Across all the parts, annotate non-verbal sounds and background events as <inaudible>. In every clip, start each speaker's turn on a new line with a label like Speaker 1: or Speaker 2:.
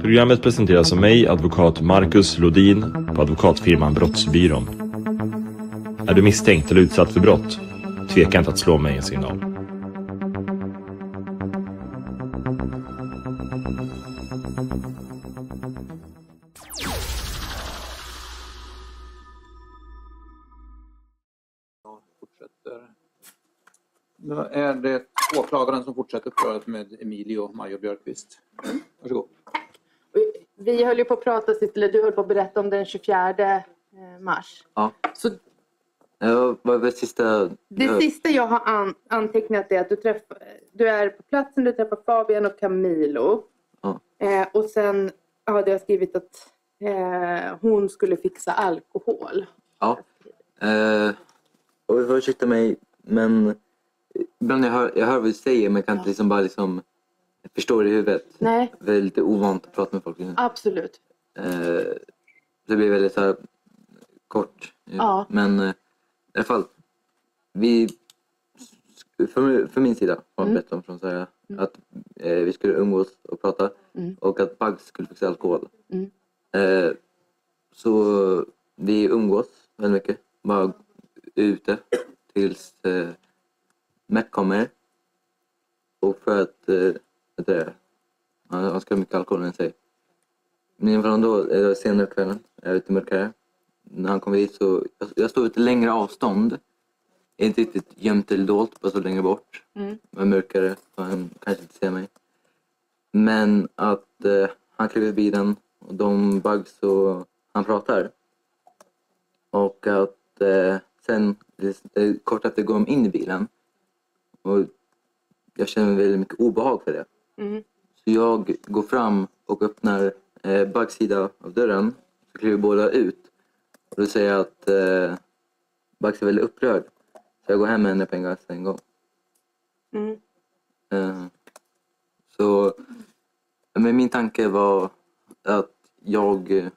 Speaker 1: Programmet presenteras av mig, advokat Marcus Lodin på advokatfirman Brottsbyrån. Är du misstänkt eller utsatt för brott? Tveka inte att slå mig en signal.
Speaker 2: Nu är det åklagaren som fortsätter förhöret med Emilio Majo Björkqvist. Varsågod.
Speaker 3: Vi- Vi höll ju på att prata, eller du höll på att berätta om den 24 eh, mars.
Speaker 4: Ja.
Speaker 3: Så
Speaker 4: Ja, vad var det sista?
Speaker 3: det
Speaker 4: Ja,
Speaker 3: sista jag har an, antecknat är att du, träff, du är på platsen, du träffar Fabian och Camilo.
Speaker 4: Ja.
Speaker 3: Eh, och sen hade jag skrivit att eh, hon skulle fixa alkohol.
Speaker 4: Ja. Eh, och ursäkta mig, men ibland jag hör, jag hör vad du säger men jag kan inte liksom bara liksom förstå det i huvudet.
Speaker 3: Nej,
Speaker 4: Det är lite ovant att prata med folk. Eh,
Speaker 3: absolut.
Speaker 4: det blir väldigt så här kort.
Speaker 3: Ja.
Speaker 4: Men eh, i alla fall. Vi, för, för min sida har jag
Speaker 3: Mm.
Speaker 4: berättat om från så här, att eh, vi skulle umgås och prata
Speaker 3: Mm.
Speaker 4: och att Bugs skulle fixa alkohol.
Speaker 3: Mm.
Speaker 4: Eh, så vi umgås väldigt mycket. Bara ute tills eh, Mac kommer. Och för att eh, du, det, han, han ska mycket alkohol än sig. Men från då, är det senare på kvällen, jag är ute mörkare. När han kommer dit så, jag, jag står ute längre avstånd. Inte riktigt gömt eller dolt, bara så längre bort.
Speaker 3: Mm.
Speaker 4: Jag är mörkare, så han kanske inte ser mig. Men att eh, han kliver ur bilen och de bugs och han pratar. Och att eh, sen, kort efter går de in i bilen. Och jag känner väldigt mycket obehag för det.
Speaker 3: Mm.
Speaker 4: Så jag går fram och öppnar eh, Bugs sida av dörren. Så kliver båda ut. Och då säger jag att eh, Bugs är väldigt upprörd. Så jag går hem med henne på en gång. En gång.
Speaker 3: Mm.
Speaker 4: Eh, så men min tanke var att jag eh,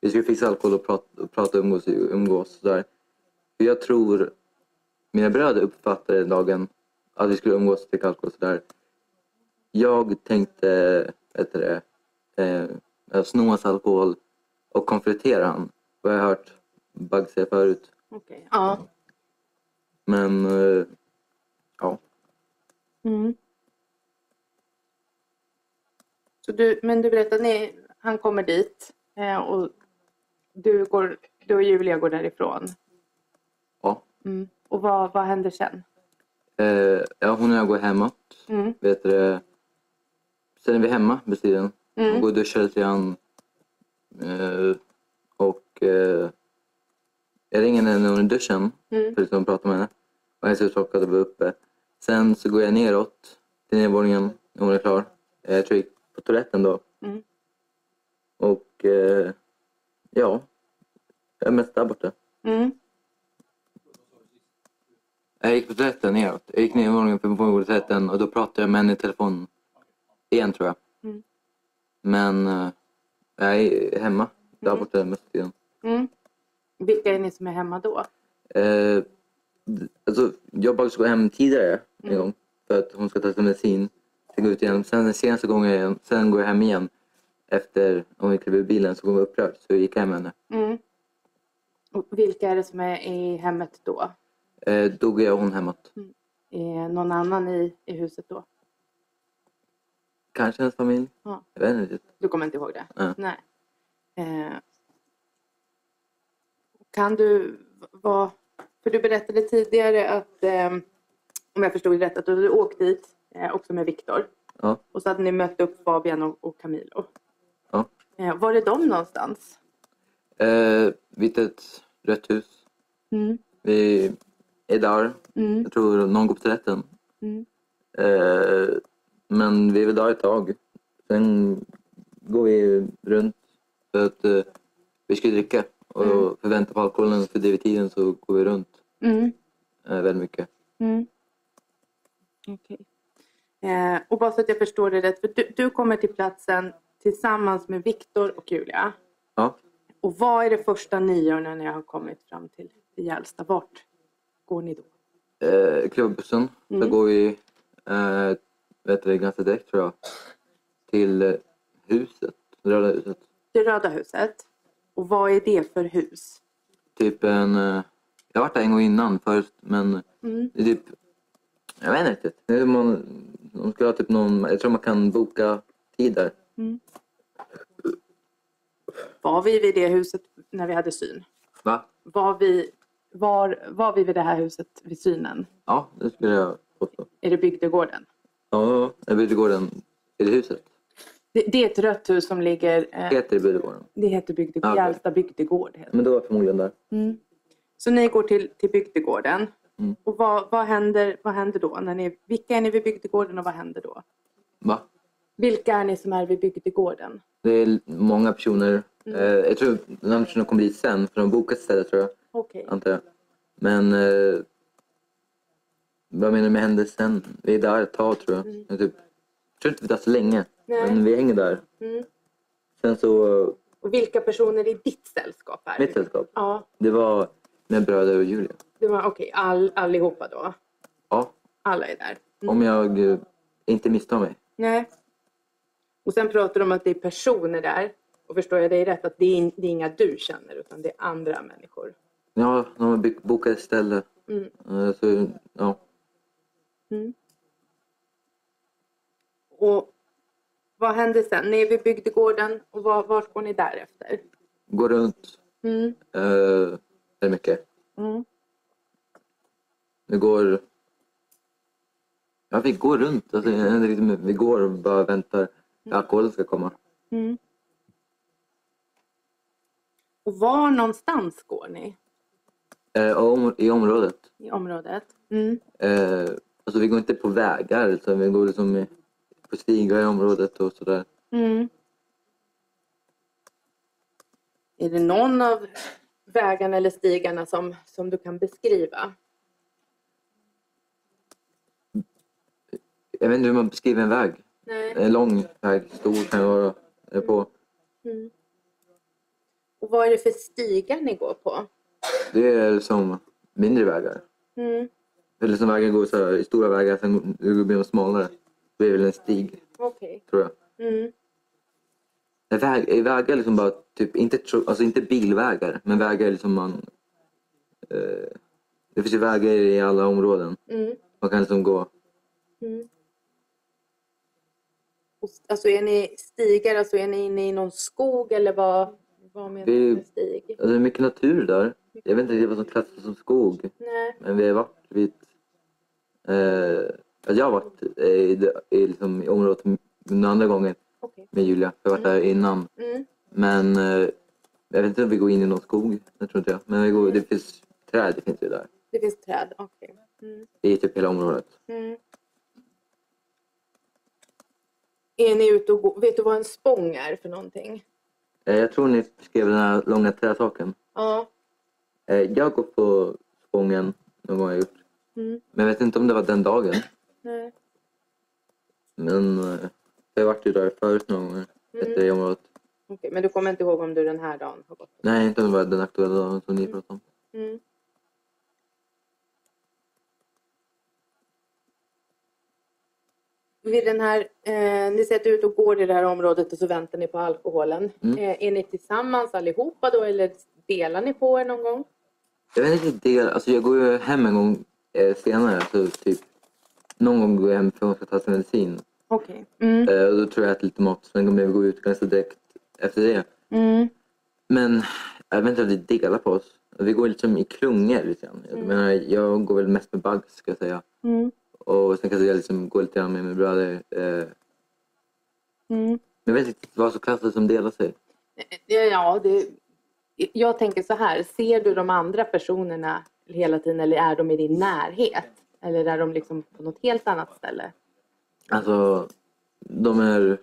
Speaker 4: vi skulle fixa alkohol och prata, och prata umgås, umgås sådär. För jag tror mina bröder uppfattade den dagen att vi skulle umgås och dricka alkohol sådär. Jag tänkte, vet du eh, sno hans alkohol och konfrontera han. Vad jag har hört Bug säga förut.
Speaker 3: Okej. Ja.
Speaker 4: Men eh, ja,
Speaker 3: Mm. Så du, men du berättade, nej, han kommer dit eh, och du, går, du och Julia går därifrån.
Speaker 4: ja.
Speaker 3: Mm. Och vad, vad händer sen?
Speaker 4: Eh, ja, hon och jag går hemåt.
Speaker 3: Mm.
Speaker 4: Vet du, sen är vi hemma med tiden.
Speaker 3: Mm.
Speaker 4: Går och duschar lite grann. Eh, och eh, jag ringer henne när hon är i duschen.
Speaker 3: Mm.
Speaker 4: För att prata med henne. Och hennes utlockade var uppe. Sen så går jag neråt till nedervåningen när hon är klar. Eh, Jag tror jag gick på toaletten då.
Speaker 3: Mm.
Speaker 4: Och eh, ja, jag är mest där borta.
Speaker 3: Mm.
Speaker 4: Jag gick på toaletten neråt. Jag gick ner i våningen på toaletten och då pratade jag med henne i telefon igen tror jag.
Speaker 3: Mm.
Speaker 4: Men eh, jag är hemma där
Speaker 3: Mm.
Speaker 4: borta mest tiden.
Speaker 3: Mm. Vilka är ni som är hemma då?
Speaker 4: Eh, alltså, jag bara ska gå hem tidigare en
Speaker 3: Mm.
Speaker 4: gång för att hon ska ta sin medicin. Sen gå ut igen. Sen senaste gången, jag, sen går jag hem igen. Efter om vi klev ur bilen så går hon upprörd så jag gick hem med henne.
Speaker 3: Mm. Vilka är det som är i hemmet då?
Speaker 4: Eh, då går jag och hon hemåt.
Speaker 3: Är någon annan i, i huset då?
Speaker 4: Kanske hennes familj.
Speaker 3: Ja.
Speaker 4: Jag vet inte.
Speaker 3: Du kommer inte ihåg det?
Speaker 4: Nej.
Speaker 3: Nej. Eh, kan du vara... För du berättade tidigare att, eh, om jag förstod det rätt, att du hade åkt dit eh, också med Viktor.
Speaker 4: Ja.
Speaker 3: Och så hade ni mött upp Fabian och, och Camilo.
Speaker 4: Ja.
Speaker 3: Eh, var är de någonstans?
Speaker 4: Eh, vid ett rött hus.
Speaker 3: Mm.
Speaker 4: Vi är där.
Speaker 3: Mm.
Speaker 4: Jag tror någon går på toaletten.
Speaker 3: Mm.
Speaker 4: Men vi är väl där ett tag. Sen går vi runt för att eh, vi ska dricka. Och
Speaker 3: Mm.
Speaker 4: för att vänta på alkoholen för det vid tiden så går vi runt
Speaker 3: Mm.
Speaker 4: eh, väldigt mycket.
Speaker 3: Mm. Okej. Eh, och bara så att jag förstår det rätt, för du, du kommer till platsen tillsammans med Viktor och Julia.
Speaker 4: Ja.
Speaker 3: Och vad är det första ni gör när ni har kommit fram till Gällstad? Vart går ni då?
Speaker 4: Eh, Klubbbussen.
Speaker 3: Mm.
Speaker 4: Så går vi eh, vet du, ganska direkt tror jag. Till eh, huset, röda huset.
Speaker 3: Det röda huset. Och vad är det för hus?
Speaker 4: Typ en... eh, Jag har varit där en gång innan först men
Speaker 3: Mm.
Speaker 4: det är typ... Jag vet inte riktigt. Det Man, de ska ha typ någon... Jag tror man kan boka tid där.
Speaker 3: Var vi vid det huset när vi hade syn?
Speaker 4: Va?
Speaker 3: Var vi, var, var vi vid det här huset vid synen?
Speaker 4: Ja, det skulle jag påstå.
Speaker 3: Är det bygdegården?
Speaker 4: Ja, bygdegården. Är det huset?
Speaker 3: Det, det är ett rött hus som ligger... Eh,
Speaker 4: Heter det bygdegården?
Speaker 3: det heter bygdegård.
Speaker 4: Ah, okej.
Speaker 3: Gälsta bygdegård. Heter.
Speaker 4: Men då var förmodligen där.
Speaker 3: Mm. Så ni går till, till bygdegården.
Speaker 4: Mm.
Speaker 3: Och vad, vad, händer, vad händer då? När ni, vilka är ni vid bygdegården och vad händer då?
Speaker 4: Va?
Speaker 3: Vilka är ni som är vid bygdegården?
Speaker 4: Det är många personer.
Speaker 3: Mm.
Speaker 4: Eh, jag tror den andra personen kommer dit sen för de har bokat stället tror jag.
Speaker 3: Okej.
Speaker 4: Antar jag. Men... Eh, vad menar du med händelsen? Vi är där ett tag tror jag. jag typ, jag tror inte vi är där så länge.
Speaker 3: Nej.
Speaker 4: Men vi hänger där.
Speaker 3: Mm.
Speaker 4: Sen så...
Speaker 3: Och vilka personer i ditt sällskap är
Speaker 4: Mitt sällskap.
Speaker 3: Ja,
Speaker 4: Det var mina bröder och Julia.
Speaker 3: det var okej. All, allihopa då?
Speaker 4: Ja,
Speaker 3: Alla är där? Mm.
Speaker 4: om jag eh, inte misstar mig.
Speaker 3: Nej. Och sen pratar de om att det är personer där. Och förstår jag dig rätt att det är, det är inga du känner utan det är andra människor.
Speaker 4: Ja, de har bokat ett ställe.
Speaker 3: Mm.
Speaker 4: Eh, Så, ja.
Speaker 3: Mm. Och vad händer sen? Ni är vid bygdegården och var, vart går ni därefter?
Speaker 4: Går runt.
Speaker 3: Mm.
Speaker 4: Uh, det är mycket.
Speaker 3: Mm.
Speaker 4: Vi går... Ja, vi går runt. Alltså, vi går och bara väntar att alkoholen ska komma.
Speaker 3: Mm. Och var någonstans går ni
Speaker 4: Eh, om, I området.
Speaker 3: i området? Mm.
Speaker 4: Eh, alltså, vi går inte på vägar, utan vi går liksom på stigar i området och sådär.
Speaker 3: Mm. Är det någon av vägarna eller stigarna som, som du kan beskriva?
Speaker 4: Jag vet inte hur man beskriver en väg.
Speaker 3: Nej.
Speaker 4: En lång väg, stor kan det vara. Är på.
Speaker 3: Mm. Och vad är det för stigar ni går på?
Speaker 4: Det är som mindre vägar.
Speaker 3: Mm.
Speaker 4: Eller som vägar går så här, i stora vägar, sen blir de smalare. Det är väl en stig,
Speaker 3: Okej.
Speaker 4: tror jag.
Speaker 3: Mm.
Speaker 4: Nej, Väg, är vägar liksom bara, typ, inte, tro- alltså inte bilvägar, men vägar liksom man... Eh, det finns ju vägar i alla områden.
Speaker 3: Mm.
Speaker 4: Man kan liksom gå...
Speaker 3: Mm. Och, s- alltså är ni stigar, alltså är ni inne i någon skog eller vad, vad menar du med stig?
Speaker 4: Alltså, det är mycket natur där. Jag vet inte riktigt vad som klassas som skog.
Speaker 3: Nej.
Speaker 4: Men vi har varit vid... Eh, jag har varit i, det- i, liksom, i området den andra gången
Speaker 3: Okej.
Speaker 4: med Julia. Jag har varit där innan.
Speaker 3: Mm.
Speaker 4: Men eh, jag vet inte om vi går in i någon skog. Det tror inte jag. Men vi går, det finns träd det finns ju där.
Speaker 3: Det finns träd, okej. Mm.
Speaker 4: I typ hela området.
Speaker 3: Mm. Är ni ute och går? Vet du vad en spång är för någonting?
Speaker 4: Eh, jag tror ni skrev den här långa träsaken.
Speaker 3: Ja.
Speaker 4: Eh, jag går på Spången någon gång jag gjort.
Speaker 3: Mm.
Speaker 4: Men jag vet inte om det var den dagen.
Speaker 3: Nej.
Speaker 4: Men eh, jag har varit ju där förut någon gång.
Speaker 3: Mm.
Speaker 4: Mm. I området.
Speaker 3: Okej, men du kommer inte ihåg om du den här dagen har gått?
Speaker 4: Nej, inte om det var den aktuella dagen som ni pratade om.
Speaker 3: Mm. Vid den här, eh, ni sätter ut och går i det här området och så väntar ni på alkoholen.
Speaker 4: Mm.
Speaker 3: Eh, är ni tillsammans allihopa då eller delar ni på er någon gång?
Speaker 4: Jag vet inte det. Alltså jag går ju hem en gång eh, senare. Så typ någon gång går jag hem för att hon ska ta sin medicin.
Speaker 3: Okej. Mm.
Speaker 4: Eh, och då tror jag äter lite mat. Sen kommer jag gå ut ganska direkt efter det.
Speaker 3: Mm.
Speaker 4: Men jag vet inte om vi delar på oss. Vi går liksom i klungor lite grann. Jag, menar, jag går väl mest med Bugs ska jag säga.
Speaker 3: Mm.
Speaker 4: Och sen kanske jag liksom går lite grann med min bröder. Eh,
Speaker 3: Mm.
Speaker 4: jag vet inte vad som klassas som delar sig.
Speaker 3: Ja, ja det, jag tänker så här. Ser du de andra personerna hela tiden eller är de i din närhet? Eller är de liksom på något helt annat ställe?
Speaker 4: Alltså, de är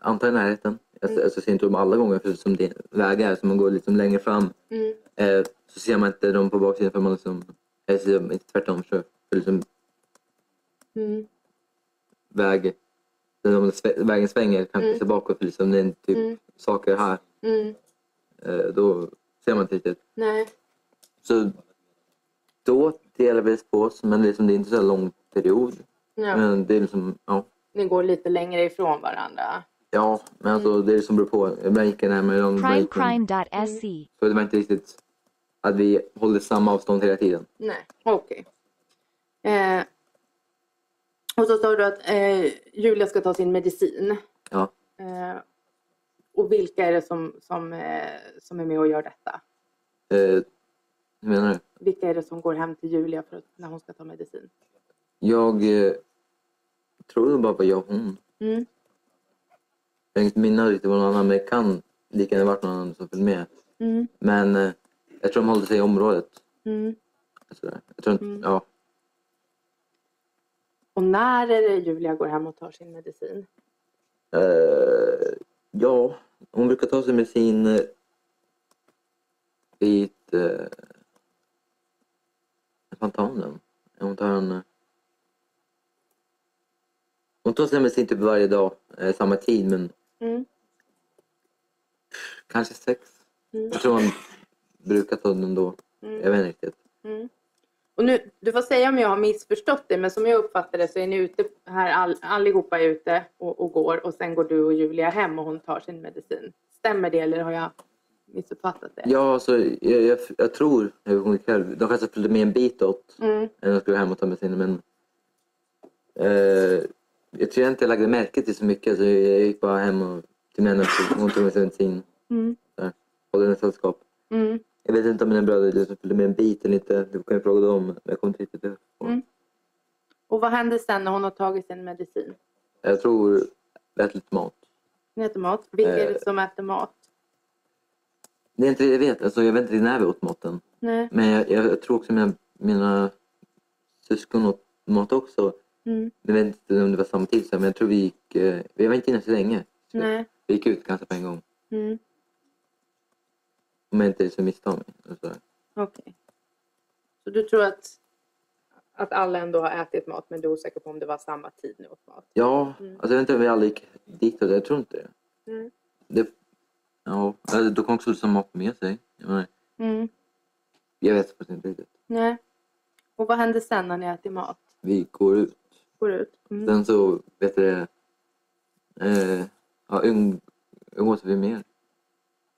Speaker 4: antar i närheten. Jag,
Speaker 3: Mm.
Speaker 4: alltså, jag ser inte dem alla gånger för som det är vägar så man går liksom längre fram.
Speaker 3: Mm.
Speaker 4: Eh, så ser man inte dem på baksidan för man liksom, eller ser inte tvärtom för, för liksom
Speaker 3: Mm.
Speaker 4: väg, de vägen svänger kanske
Speaker 3: Mm.
Speaker 4: bakåt för liksom det är typ
Speaker 3: Mm.
Speaker 4: saker här.
Speaker 3: Mm.
Speaker 4: Eh, då ser man inte riktigt.
Speaker 3: Nej.
Speaker 4: Så då delar vi på oss men liksom, det är inte så lång period.
Speaker 3: Ja.
Speaker 4: Men det är liksom, ja.
Speaker 3: Ni går lite längre ifrån varandra.
Speaker 4: Ja, men alltså det är det som beror på. Ibland gick jag närmare dem.
Speaker 5: Primecrime.se.
Speaker 4: Så det var inte riktigt att vi håller samma avstånd hela tiden.
Speaker 3: Nej, okej. Eh, och så sa du att eh, Julia ska ta sin medicin.
Speaker 4: Ja.
Speaker 3: Eh, och vilka är det som, som, eh, som är med och gör detta?
Speaker 4: Eh, hur menar du?
Speaker 3: Vilka är det som går hem till Julia för att, när hon ska ta medicin?
Speaker 4: Jag eh, tror det bara var jag och hon.
Speaker 3: Mm.
Speaker 4: Jag kan inte minnas riktigt vad någon annan, men det kan lika gärna varit någon annan som följde med.
Speaker 3: Mm.
Speaker 4: Men eh, jag tror de håller sig i området.
Speaker 3: Mm.
Speaker 4: Sådär. Jag tror inte,
Speaker 3: Mm.
Speaker 4: ja.
Speaker 3: Och när är det Julia går hem och tar sin medicin?
Speaker 4: Eh, ja, hon brukar ta sin medicin eh, vid... Eh, när fan tar hon den? Hon tar en... Hon tar sin typ varje dag, eh, samma tid, men
Speaker 3: Mm.
Speaker 4: kanske sex.
Speaker 3: Mm.
Speaker 4: Jag tror man brukar ta den då.
Speaker 3: Mm.
Speaker 4: Jag vet inte riktigt.
Speaker 3: Mm. Och nu, du får säga om jag har missförstått det, men som jag uppfattar det så är ni ute här, all, allihopa är ute och, och går och sen går du och Julia hem och hon tar sin medicin. Stämmer det eller har jag missuppfattat det?
Speaker 4: Ja, alltså, jag, jag, jag tror, jag inte själv, de kanske följde med en bit åt
Speaker 3: Mm.
Speaker 4: än att gå hem och ta medicinen. Men eh, jag tror inte jag lagde märke till så mycket. Så jag gick bara hem och till männen och hon tog med sig medicin.
Speaker 3: Mm.
Speaker 4: Håller henne sällskap.
Speaker 3: Mm.
Speaker 4: Jag vet inte om mina bröder liksom följde med en bit eller inte. Du kan ju fråga dem. men Jag kommer inte riktigt ihåg.
Speaker 3: Mm. Och vad händer sen när hon har tagit sin medicin?
Speaker 4: Jag tror jag äter lite mat.
Speaker 3: Ni äter mat. Vilka är det
Speaker 4: Eh.
Speaker 3: som äter mat?
Speaker 4: Det är inte det jag vet. Alltså, jag vet inte när vi åt maten.
Speaker 3: Nej.
Speaker 4: Men jag, jag, jag tror också mina, mina syskon åt mat också.
Speaker 3: Mm.
Speaker 4: Jag vet inte om det var samtidigt, men jag tror vi gick... Eh, vi var inte inne så länge. Så
Speaker 3: Nej.
Speaker 4: Vi gick ut ganska på en gång.
Speaker 3: Mm.
Speaker 4: Om jag inte så misstar mig.
Speaker 3: Okej. Så du tror att, att alla ändå har ätit mat men du är osäker på om det var samma tid ni åt mat?
Speaker 4: Ja,
Speaker 3: Mm.
Speaker 4: alltså jag vet inte om vi aldrig gick dit. och det. Jag tror inte det.
Speaker 3: Mm.
Speaker 4: det ja, eller då kom också som mat med sig. Jag,
Speaker 3: Mm.
Speaker 4: jag vet faktiskt inte riktigt.
Speaker 3: Nej. Och vad händer sen när ni äter mat?
Speaker 4: Vi går ut.
Speaker 3: Går ut? Mm.
Speaker 4: Sen så, vet du eh, ja, um, umgås vi mer.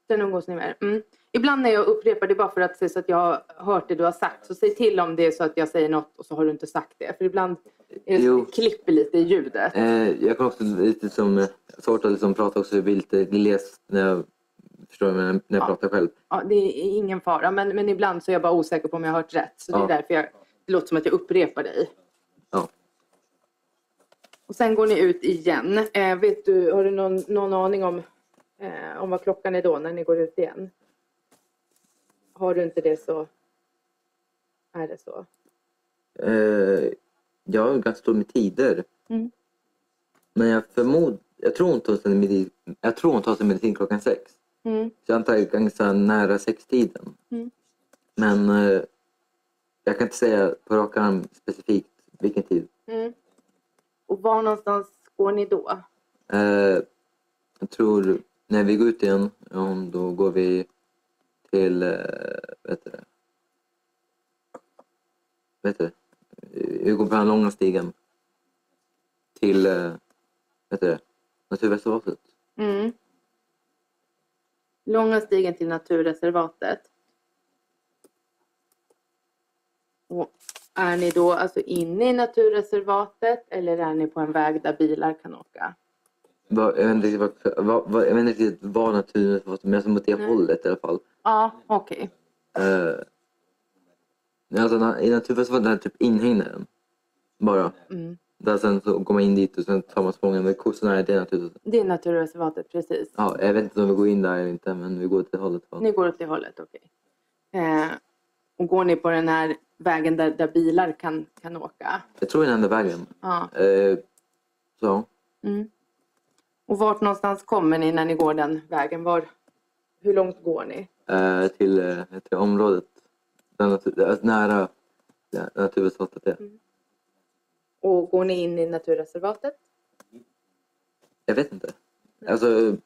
Speaker 3: Sen umgås ni mer? Mm. Ibland när jag upprepar det bara för att se så att jag har hört det du har sagt. Så säg till om det är så att jag säger något och så har du inte sagt det. För ibland är det
Speaker 4: Jo.
Speaker 3: klipper lite i ljudet.
Speaker 4: Eh, jag kan också lite som, eh, svårt att liksom prata också, lite läst när jag förstår mig, när jag
Speaker 3: Ja.
Speaker 4: pratar själv.
Speaker 3: Ja, det är ingen fara. Men, men ibland så är jag bara osäker på om jag har hört rätt. Så det är därför jag, det låter som att jag upprepar dig.
Speaker 4: Ja.
Speaker 3: Och sen går ni ut igen. Eh, vet du, har du någon, någon aning om, eh, om vad klockan är då när ni går ut igen? Har du inte det så är det så.
Speaker 4: Eh, jag har ganska stor med tider.
Speaker 3: Mm.
Speaker 4: Men jag förmod, jag tror hon tar sin medicin, jag tror hon tar sin medicin klockan sex.
Speaker 3: Mm.
Speaker 4: Så jag antar ganska nära sextiden.
Speaker 3: Mm.
Speaker 4: Men eh, jag kan inte säga på rak arm specifikt vilken tid.
Speaker 3: Mm. Och var någonstans går ni då?
Speaker 4: Eh, jag tror när vi går ut igen, då går vi till, eh, vet du det? Vet du det? Vi går på den långa stigen till, eh, vet du det? Naturreservatet.
Speaker 3: Mm. Långa stigen till naturreservatet. Och är ni då alltså inne i naturreservatet eller är ni på en väg där bilar kan åka?
Speaker 4: Jag vet inte riktigt vad, vad, jag vet inte riktigt vad naturreservatet men alltså mot det
Speaker 3: Nej.
Speaker 4: hållet i alla fall.
Speaker 3: Ja, okej.
Speaker 4: Eh, alltså, I naturreservatet är det typ inhägnaden. Bara.
Speaker 3: Mm.
Speaker 4: Där sen så går man in dit och sen tar man sprången med kossorna. är Det naturreservatet.
Speaker 3: Det är naturreservatet, precis.
Speaker 4: Ja, jag vet inte om vi går in där eller inte men vi går åt det hållet.
Speaker 3: Ni går åt det hållet, okej. Eh, och går ni på den här vägen där, där bilar kan, kan åka?
Speaker 4: Jag tror det är den enda vägen.
Speaker 3: Ja.
Speaker 4: Eh, så.
Speaker 3: Mm. Och vart någonstans kommer ni när ni går den vägen? Var, hur långt går ni?
Speaker 4: Eh, till, eh, till området. Där natur, alltså nära naturreservatet är.
Speaker 3: Och går ni in i naturreservatet?
Speaker 4: Jag vet inte. Alltså,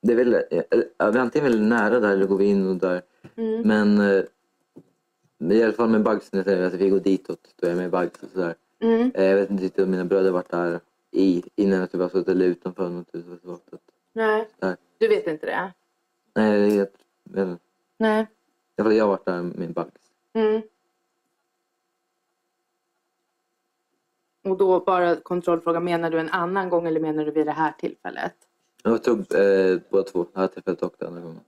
Speaker 4: det är väl, eh, eh, antingen väldigt nära där eller går vi in och där.
Speaker 3: Mm.
Speaker 4: Men eh, i alla fall med Bugs, när jag säger att vi går ditåt, då är jag med Bugs och sådär.
Speaker 3: Mm.
Speaker 4: Jag vet inte riktigt om mina bröder varit där i, innan jag suttit eller utanför naturreservatet.
Speaker 3: Nej.
Speaker 4: Nej.
Speaker 3: Du vet inte det?
Speaker 4: Nej, det är helt... väl-
Speaker 3: Nej.
Speaker 4: Jag har jag har varit där med Bugs.
Speaker 3: Mm. Och då bara kontrollfråga, menar du en annan gång eller menar du vid det här tillfället?
Speaker 4: Jag tog eh, båda två. Det här tillfället och det andra gången.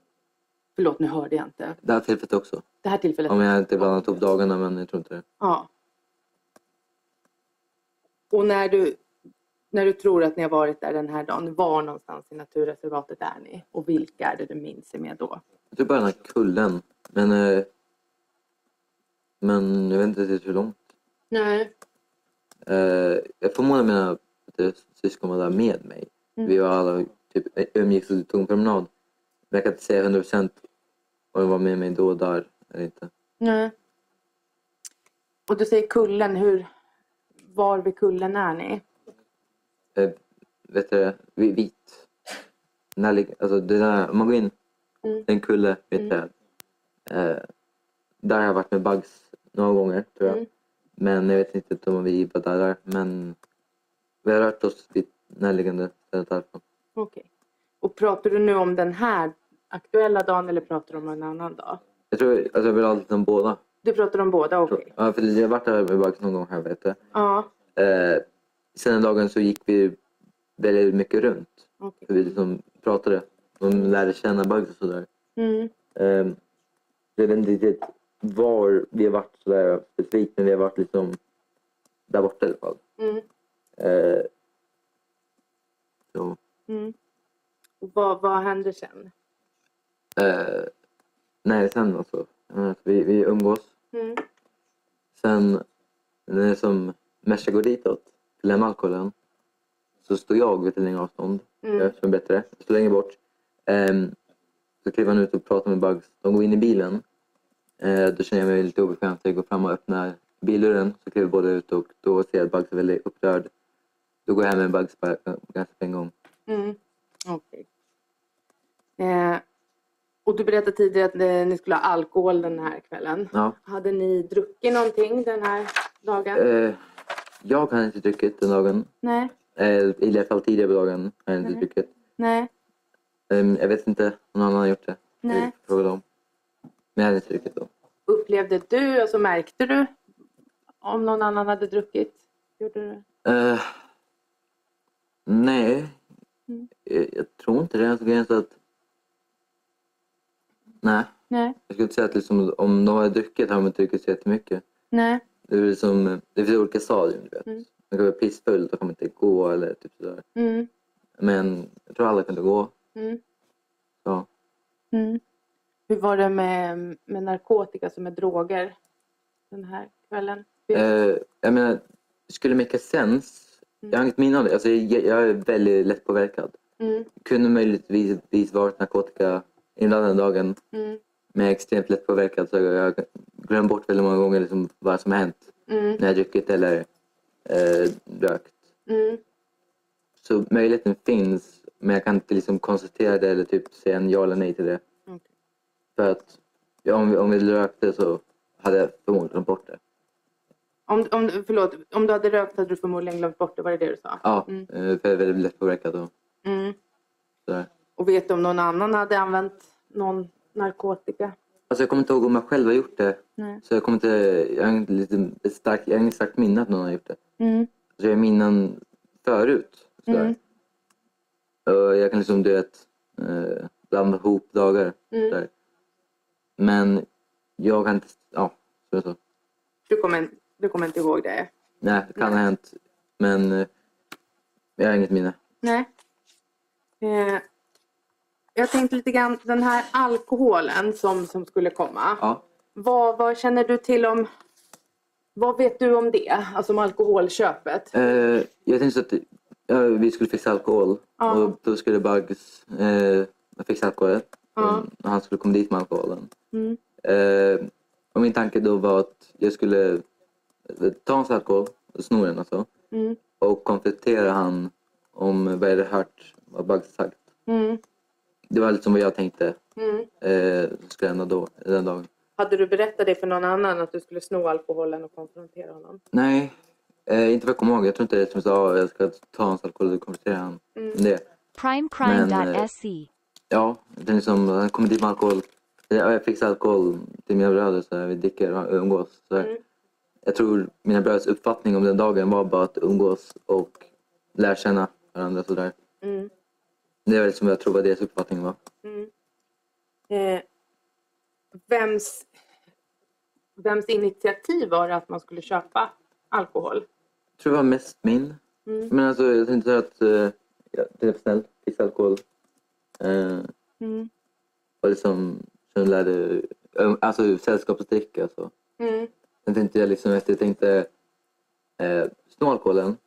Speaker 3: Förlåt, nu hörde jag inte.
Speaker 4: Det här tillfället också.
Speaker 3: Det här tillfället?
Speaker 4: Om jag inte blandat ihop dagarna men jag tror inte det.
Speaker 3: Ja. Och när du, när du tror att ni har varit där den här dagen, var någonstans i naturreservatet är ni? Och vilka är det du minns er med då?
Speaker 4: Jag tror bara den här kullen. Men, eh, men jag vet inte hur långt.
Speaker 3: Nej.
Speaker 4: Eh, jag förmodar mina vet syskon var där med mig.
Speaker 3: Mm.
Speaker 4: Vi var alla typ umgicks och tog en promenad. Men jag kan inte säga 100% om de var med mig då och där eller inte.
Speaker 3: Nej. Och du säger kullen, hur, var vid kullen är ni?
Speaker 4: Eh, vet du, vi- vit. När, alltså det där, om man går in,
Speaker 3: Mm.
Speaker 4: en kulle vid ett
Speaker 3: Mm.
Speaker 4: träd. Eh, där har jag varit med Bugs några gånger tror jag. Men jag vet inte om vi var där, där. Men vi har rört oss vid närliggande stället därifrån.
Speaker 3: Okej. Och pratar du nu om den här aktuella dagen eller pratar du om en annan dag?
Speaker 4: Jag tror alltså jag vill lite om båda.
Speaker 3: Du pratar om båda, okej.
Speaker 4: Ja, för jag har varit där med Bugs någon gång här vet jag.
Speaker 3: Ja,
Speaker 4: Eh, sen den dagen så gick vi väldigt mycket runt.
Speaker 3: okej.
Speaker 4: Så vi liksom pratade. De lärde känna Bugs och sådär.
Speaker 3: Mm.
Speaker 4: Eh, jag vet inte riktigt var vi har varit sådär specifikt men vi har varit liksom där borta i alla fall.
Speaker 3: Mm.
Speaker 4: Eh, så,
Speaker 3: Mm. Och vad, vad händer sen?
Speaker 4: eh, nej, sen alltså. Eh, vi, vi umgås.
Speaker 3: Mm.
Speaker 4: Sen när det som Merca går ditåt, till lämna alkoholen, så står jag vid ett längre avstånd.
Speaker 3: Mm.
Speaker 4: Som är bättre. Jag står längre bort. Ehm, så kliver han ut och pratar med Bugs. De går in i bilen. Eh, då känner jag mig lite obekväm. så Jag går fram och öppnar bildörren. Så kliver båda ut och då ser jag att Bugs är väldigt upprörd. Då går jag hem med Bugs ganska på en gång.
Speaker 3: Mm. Okej. Eh, och du berättade tidigare att eh, ni skulle ha alkohol den här kvällen.
Speaker 4: Ja.
Speaker 3: Hade ni druckit någonting den här dagen?
Speaker 4: Eh, jag har inte druckit den dagen.
Speaker 3: Nej,
Speaker 4: Eh, I alla fall tidigare på dagen har jag inte druckit.
Speaker 3: nej,
Speaker 4: Ehm, jag vet inte om någon annan har gjort det.
Speaker 3: Nej.
Speaker 4: Jag frågade. Hade inte druckit då.
Speaker 3: Upplevde du, alltså märkte du om någon annan hade druckit? Gjorde du?
Speaker 4: Eh, nej,
Speaker 3: Mm.
Speaker 4: jag, jag tror inte det. Alltså, grejen så att... Nej,
Speaker 3: Nej,
Speaker 4: jag skulle inte säga att liksom, om de har druckit har de inte druckit så jättemycket.
Speaker 3: nej,
Speaker 4: Det, är liksom, det finns olika stadier, du vet.
Speaker 3: Mm.
Speaker 4: Man kan vara pissfull, då kan man inte gå eller typ sådär.
Speaker 3: mm,
Speaker 4: Men jag tror alla kunde gå.
Speaker 3: mm,
Speaker 4: Så.
Speaker 3: mm. Hur var det med, med narkotika, alltså med droger, den här kvällen?
Speaker 4: Eh, jag menar, skulle make sense. Jag har inget minne av det. Alltså, jag, jag är väldigt lättpåverkad.
Speaker 3: Mm,
Speaker 4: Kunde möjligtvis varit narkotika innan den dagen.
Speaker 3: mm,
Speaker 4: Men jag är extremt lättpåverkad så jag glömmer bort väldigt många gånger liksom vad som har hänt
Speaker 3: mm,
Speaker 4: när jag druckit eller eh, rökt.
Speaker 3: mm,
Speaker 4: Så möjligheten finns men jag kan inte liksom konstatera det eller typ säga en ja eller nej till det. För att ja, om, vi, om vi rökte så hade jag förmodligen glömt bort det.
Speaker 3: Om, om, förlåt, om du hade rökt hade du förmodligen glömt bort det, var det det du sa?
Speaker 4: Ja,
Speaker 3: Mm.
Speaker 4: eh, för jag är väldigt lättpåverkad och
Speaker 3: Mm.
Speaker 4: sådär.
Speaker 3: Och vet du om någon annan hade använt någon narkotika?
Speaker 4: Alltså jag kommer inte ihåg om jag själv har gjort det.
Speaker 3: Nej.
Speaker 4: Så jag kommer inte, jag har lite, ett starkt, jag har inget starkt minne att någon har gjort det.
Speaker 3: Mm.
Speaker 4: Så jag har minnen förut. Sådär.
Speaker 3: Mm.
Speaker 4: Och jag kan liksom du vet, eh, blanda ihop dagar.
Speaker 3: Mm.
Speaker 4: Men jag kan inte, ja, så så.
Speaker 3: Du, kommer, du kommer inte ihåg det?
Speaker 4: Nej, det kan ha hänt. Men eh, jag har inget minne.
Speaker 3: Nej. Eh, jag tänkte lite grann, den här alkoholen som, som skulle komma.
Speaker 4: Ja.
Speaker 3: Vad, vad känner du till om... Vad vet du om det? Alltså om alkoholköpet?
Speaker 4: Eh, jag tänkte så att ja, vi skulle fixa alkohol.
Speaker 3: Ja.
Speaker 4: Och då skulle Bugs eh, fixa alkoholen.
Speaker 3: Ja.
Speaker 4: Och han skulle komma dit med alkoholen.
Speaker 3: Mm.
Speaker 4: Eh, och min tanke då var att jag skulle eh, ta hans alkohol, sno den alltså.
Speaker 3: Mm.
Speaker 4: Och konfrontera han om vad jag hade hört vad Bugs sagt.
Speaker 3: Mm.
Speaker 4: Det var liksom vad jag tänkte
Speaker 3: Mm.
Speaker 4: eh, skulle hända då, den dagen.
Speaker 3: Hade du berättat det för någon annan att du skulle sno alkoholen och konfrontera honom?
Speaker 4: Nej, Eh, inte vad jag kommer ihåg. Jag tror inte det är som sa jag ska ta hans alkohol och konvertera han.
Speaker 3: Mm.
Speaker 4: Det.
Speaker 5: primecrime.se.
Speaker 4: Ja, det är liksom, han kommer dit med alkohol. Ja, Jag fixar alkohol till mina bröder så här, vi dricker och umgås. Så här.
Speaker 3: Mm.
Speaker 4: Jag tror mina bröders uppfattning om den dagen var bara att umgås och lära känna varandra sådär.
Speaker 3: Mm.
Speaker 4: Det är väl som jag tror var deras uppfattning var.
Speaker 3: Mm. Eh, vems, vems initiativ var det att man skulle köpa alkohol?
Speaker 4: Jag tror det var mest min.
Speaker 3: Mm.
Speaker 4: Men alltså jag tänkte att uh, ja, det är snällt, fixa alkohol. Uh,
Speaker 3: Mm.
Speaker 4: och liksom, sen lärde, alltså sällskapsdricka så.
Speaker 3: Mm.
Speaker 4: Sen tänkte jag liksom efter jag tänkte eh, sno alkoholen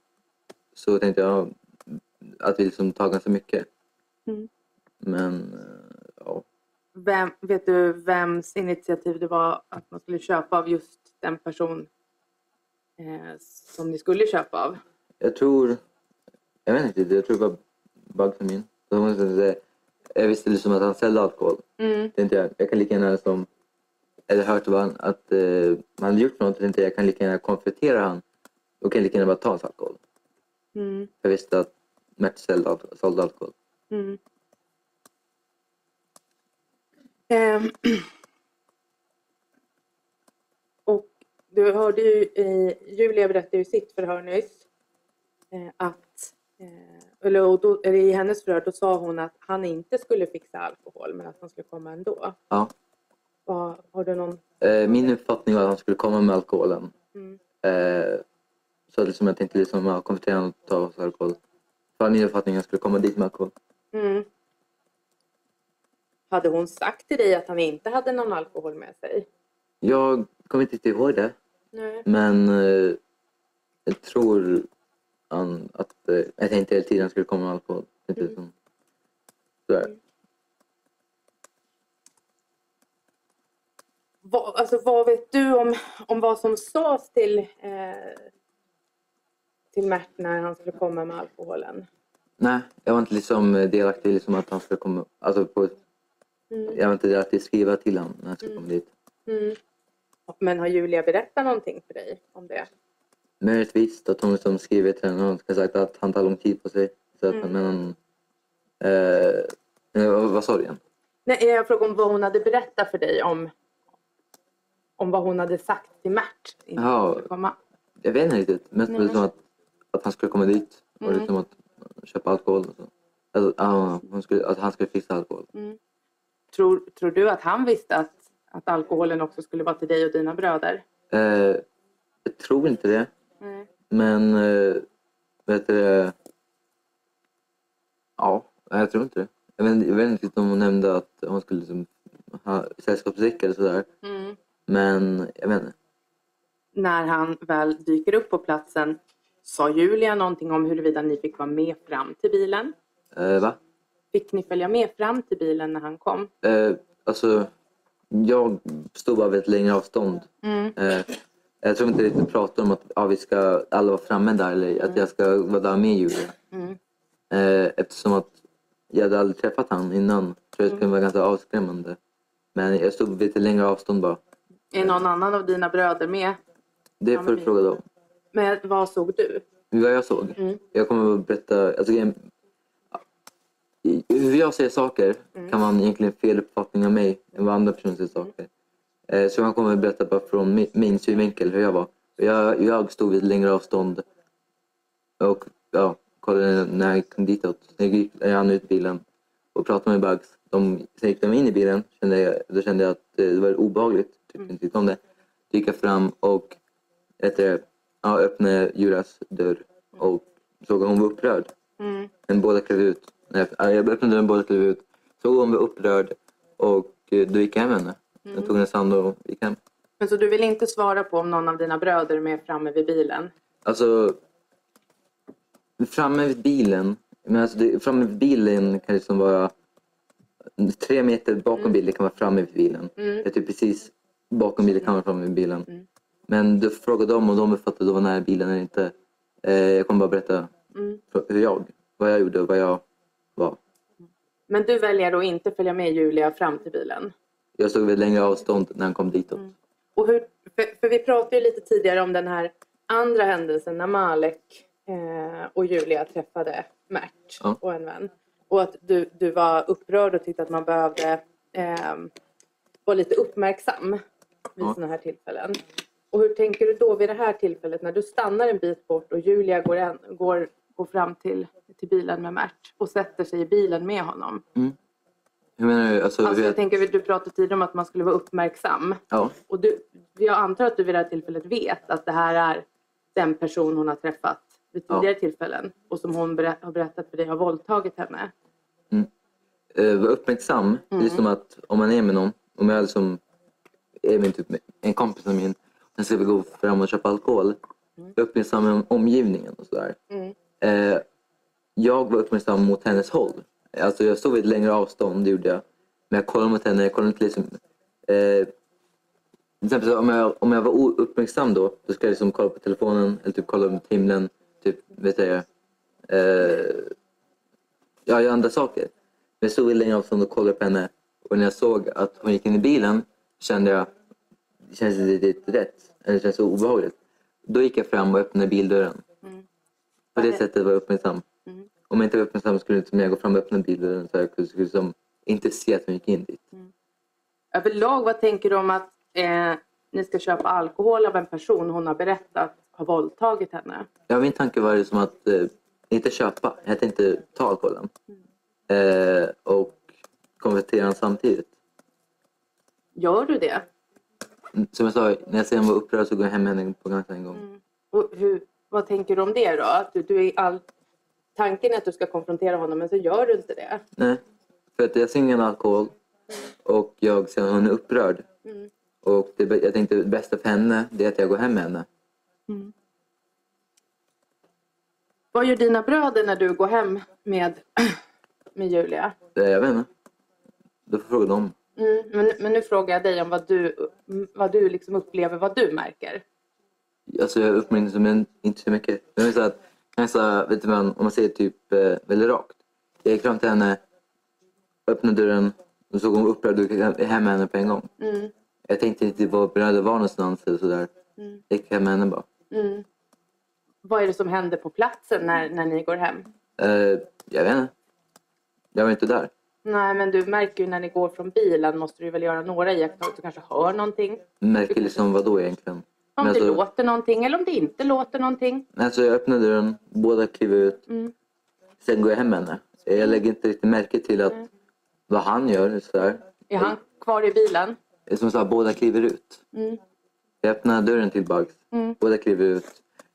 Speaker 4: så tänkte jag att vi liksom tar ganska mycket.
Speaker 3: Mm.
Speaker 4: Men ja,
Speaker 3: Vem, vet du vems initiativ det var att man skulle köpa av just den person eh, som ni skulle köpa av?
Speaker 4: jag tror, jag vet inte, jag tror det var Bagsamin. Jag visste liksom att han sålde alkohol.
Speaker 3: Mm.
Speaker 4: Tänkte jag, jag kan lika gärna som, eller hört vad han, att eh, man hade gjort något, tänkte jag, jag kan lika gärna konfrontera han. Då kan jag lika gärna bara ta hans alkohol.
Speaker 3: Mm.
Speaker 4: Jag visste att Mert sålde, al- sålde alkohol.
Speaker 3: Mm. Ehm. <clears throat> Och du hörde ju, i, Julia berättade ju sitt förhör nyss eh, att, eh, eller, då, eller i hennes förhör då sa hon att han inte skulle fixa alkohol men att han skulle komma ändå.
Speaker 4: Ja.
Speaker 3: Vad, har du någon?
Speaker 4: Eh, min uppfattning var att han skulle komma med alkoholen.
Speaker 3: Mm.
Speaker 4: Eh, så liksom jag tänkte liksom ja, konvertera honom och ta alkohol. För min uppfattning att han skulle komma dit med alkohol.
Speaker 3: Mm. Hade hon sagt till dig att han inte hade någon alkohol med sig?
Speaker 4: Jag kommer inte ihåg det.
Speaker 3: Nej.
Speaker 4: Men eh, jag tror han, att eh, jag tänkte hela tiden att han skulle komma med. Inte
Speaker 3: Mm.
Speaker 4: liksom, sådär.
Speaker 3: Vad, alltså, vad vet du om, om vad som sades till, eh, till Mert när han skulle komma med alkoholen?
Speaker 4: Nej, jag var inte liksom delaktig i liksom att han skulle komma. Alltså på,
Speaker 3: Mm.
Speaker 4: jag var inte delaktig i att skriva till honom när han skulle komma dit.
Speaker 3: Mm. Men har Julia berättat någonting för dig om det?
Speaker 4: Möjligtvis att hon skriver till honom och sagt att han tar lång tid på sig. Så att,
Speaker 3: Mm.
Speaker 4: Men. Eh, eh, vad- sa du igen?
Speaker 3: Nej, jag frågade om vad hon hade berättat för dig om, om vad hon hade sagt till Mert innan
Speaker 4: Ja.
Speaker 3: han skulle komma.
Speaker 4: Jag vet inte riktigt. Mest
Speaker 3: Nej.
Speaker 4: liksom att, att han skulle komma dit och
Speaker 3: Mm.
Speaker 4: liksom att köpa alkohol. Och så. Alltså, hon skulle, att han skulle fixa alkohol.
Speaker 3: Mm. Tror, tror du att han visste att, att alkoholen också skulle vara till dig och dina bröder?
Speaker 4: Eh, jag tror inte det.
Speaker 3: Nej.
Speaker 4: Men eh, vet du? Ja, jag tror inte det. Jag vet, jag vet inte om hon nämnde att hon skulle liksom ha sällskapsdricka eller sådär.
Speaker 3: Mm.
Speaker 4: Men jag vet inte.
Speaker 3: När han väl dyker upp på platsen, sa Julia någonting om huruvida ni fick vara med fram till bilen?
Speaker 4: Eh, va?
Speaker 3: Fick ni följa med fram till bilen när han kom?
Speaker 4: Eh, alltså, jag stod bara vid ett längre avstånd.
Speaker 3: Mm.
Speaker 4: Eh, jag tror inte riktigt prata om att ja, vi ska alla vara framme där eller att jag ska vara där med Julia.
Speaker 3: Mm.
Speaker 4: Eh, eftersom att jag hade aldrig träffat han innan. Tror jag det skulle vara ganska avskrämmande. Men jag stod ett längre avstånd bara.
Speaker 3: Är någon annan av dina bröder med?
Speaker 4: Det får du fråga dem.
Speaker 3: Men vad såg du?
Speaker 4: Vad jag såg?
Speaker 3: Mm.
Speaker 4: Jag kommer att berätta... Alltså, hur jag ser saker
Speaker 3: Mm.
Speaker 4: kan man egentligen fel uppfattning av mig än vad andra personer ser saker. Eh, så jag kommer att berätta bara från min, synvinkel hur jag var. Jag, jag stod vid ett längre avstånd och ja, kollade när jag kom ditåt. Sen gick hann ut bilen och pratade med Bugs. De, sen gick de in i bilen. Kände jag, då kände jag att eh, det var obehagligt. Tyckte inte riktigt om det. Då gick jag fram och efter, ja, öppnade Juras dörr och såg att hon var upprörd.
Speaker 3: Mm.
Speaker 4: Men båda klev ut. Jag öppnade dörren, båda klev ut. Såg hon var upprörd och eh, då gick jag hem med henne. Jag tog hennes hand och gick hem.
Speaker 3: Men så du vill inte svara på om någon av dina bröder är med framme vid bilen?
Speaker 4: Alltså, framme vid bilen. Men alltså det, framme vid bilen kan liksom vara tre meter bakom bilen kan vara framme vid bilen.
Speaker 3: Mm.
Speaker 4: Jag typ precis bakom bilen kan vara framme vid bilen.
Speaker 3: Mm.
Speaker 4: Men du frågade dem om de uppfattade var nära bilen eller inte. Eh, jag kommer bara berätta
Speaker 3: Mm.
Speaker 4: hur jag, vad jag gjorde och vad jag var.
Speaker 3: Men du väljer att inte följa med Julia fram till bilen?
Speaker 4: Jag stod vid längre avstånd när han kom ditåt.
Speaker 3: Mm. Och hur, för, för vi pratade ju lite tidigare om den här andra händelsen när Malek eh, och Julia träffade Mert
Speaker 4: Ja.
Speaker 3: och en vän. Och att du, du var upprörd och tyckte att man behövde eh, vara lite uppmärksam vid
Speaker 4: Ja.
Speaker 3: sådana här tillfällen. Och hur tänker du då vid det här tillfället när du stannar en bit bort och Julia går, en, går, går fram till, till bilen med Mert och sätter sig i bilen med honom?
Speaker 4: Hur menar du? Alltså,
Speaker 3: Alltså jag tänker, du pratade tidigare om att man skulle vara uppmärksam.
Speaker 4: ja.
Speaker 3: Och du, jag antar att du vid det här tillfället vet att det här är den person hon har träffat vid
Speaker 4: Ja.
Speaker 3: tidigare tillfällen och som hon berä- har berättat för dig har våldtagit henne.
Speaker 4: eh, vara uppmärksam. Det är som att om man är med någon, om jag liksom är med typ en kompis av min, sen ska vi gå fram och köpa alkohol. Uppmärksam om omgivningen och sådär.
Speaker 3: Mm.
Speaker 4: Eh, jag var uppmärksam mot hennes håll. Alltså jag stod vid ett längre avstånd, det gjorde jag. Men jag kollade mot henne, jag kollade inte liksom... Eh, till exempel om jag, om jag var uppmärksam då, då ska jag liksom kolla på telefonen eller typ kolla mot himlen. Typ, vet jag. Eh, jag gör andra saker. Men jag stod vid längre avstånd och kollade på henne. Och när jag såg att hon gick in i bilen kände jag, det känns inte rätt. Eller det känns obehagligt. Då gick jag fram och öppnade bildörren.
Speaker 3: Mm.
Speaker 4: På det- sättet var jag uppmärksam.
Speaker 3: Mm.
Speaker 4: Om jag inte var uppmärksam skulle inte jag gå fram och öppna bildörren så jag skulle, som inte se att hon gick in dit.
Speaker 3: Överlag, vad tänker du om att eh, ni ska köpa alkohol av en person hon har berättat har våldtagit henne?
Speaker 4: Ja, min tanke var ju som att eh, inte köpa, jag tänkte ta alkoholen. Eh, och konvertera den samtidigt.
Speaker 3: Gör du det?
Speaker 4: Mm, Som jag sa, när jag sen var upprörd så går jag hem med henne på ganska en gång.
Speaker 3: Och hur, vad tänker du om det då? Att du, du är all... Tanken är att du ska konfrontera honom men så gör du inte det.
Speaker 4: Nej, för att jag ser ingen alkohol och jag ser att hon är upprörd.
Speaker 3: Mm.
Speaker 4: Och det, jag tänkte det bästa för henne det är att jag går hem med henne.
Speaker 3: Vad gör dina bröder när du går hem med, <clears throat> med Julia?
Speaker 4: Det, jag vet inte. Du får fråga dem.
Speaker 3: Mm, men, men nu frågar jag dig om vad du, vad du liksom upplever, vad du märker.
Speaker 4: Alltså jag uppmärksammar men inte så mycket. Men så att, nästa, vet du vad, om man säger typ eh, väldigt rakt. Jag gick fram till henne, öppnade dörren och såg hon upprörd och gick hem med henne på en gång.
Speaker 3: Mm,
Speaker 4: Jag tänkte inte var bröder var någonstans eller sådär.
Speaker 3: Mm.
Speaker 4: Jag gick hem med henne bara.
Speaker 3: mm. Vad är det som händer på platsen när, när ni går hem?
Speaker 4: Eh, jag vet inte. Jag var inte där.
Speaker 3: Nej, men du märker ju när ni går från bilen måste du väl göra några iakttagelser. Du kanske hör någonting.
Speaker 4: Märker liksom vad då egentligen?
Speaker 3: Om
Speaker 4: Men
Speaker 3: det
Speaker 4: alltså-
Speaker 3: låter någonting eller om det inte låter någonting.
Speaker 4: Alltså jag öppnade dörren, båda kliver ut.
Speaker 3: Mm.
Speaker 4: Sen går jag hem med henne. Jag lägger inte riktigt märke till att vad han gör. Sådär.
Speaker 3: Är han kvar i bilen?
Speaker 4: Det är som så här, båda kliver ut.
Speaker 3: Mm.
Speaker 4: Jag öppnar dörren till Bugs.
Speaker 3: Mm.
Speaker 4: Båda kliver ut.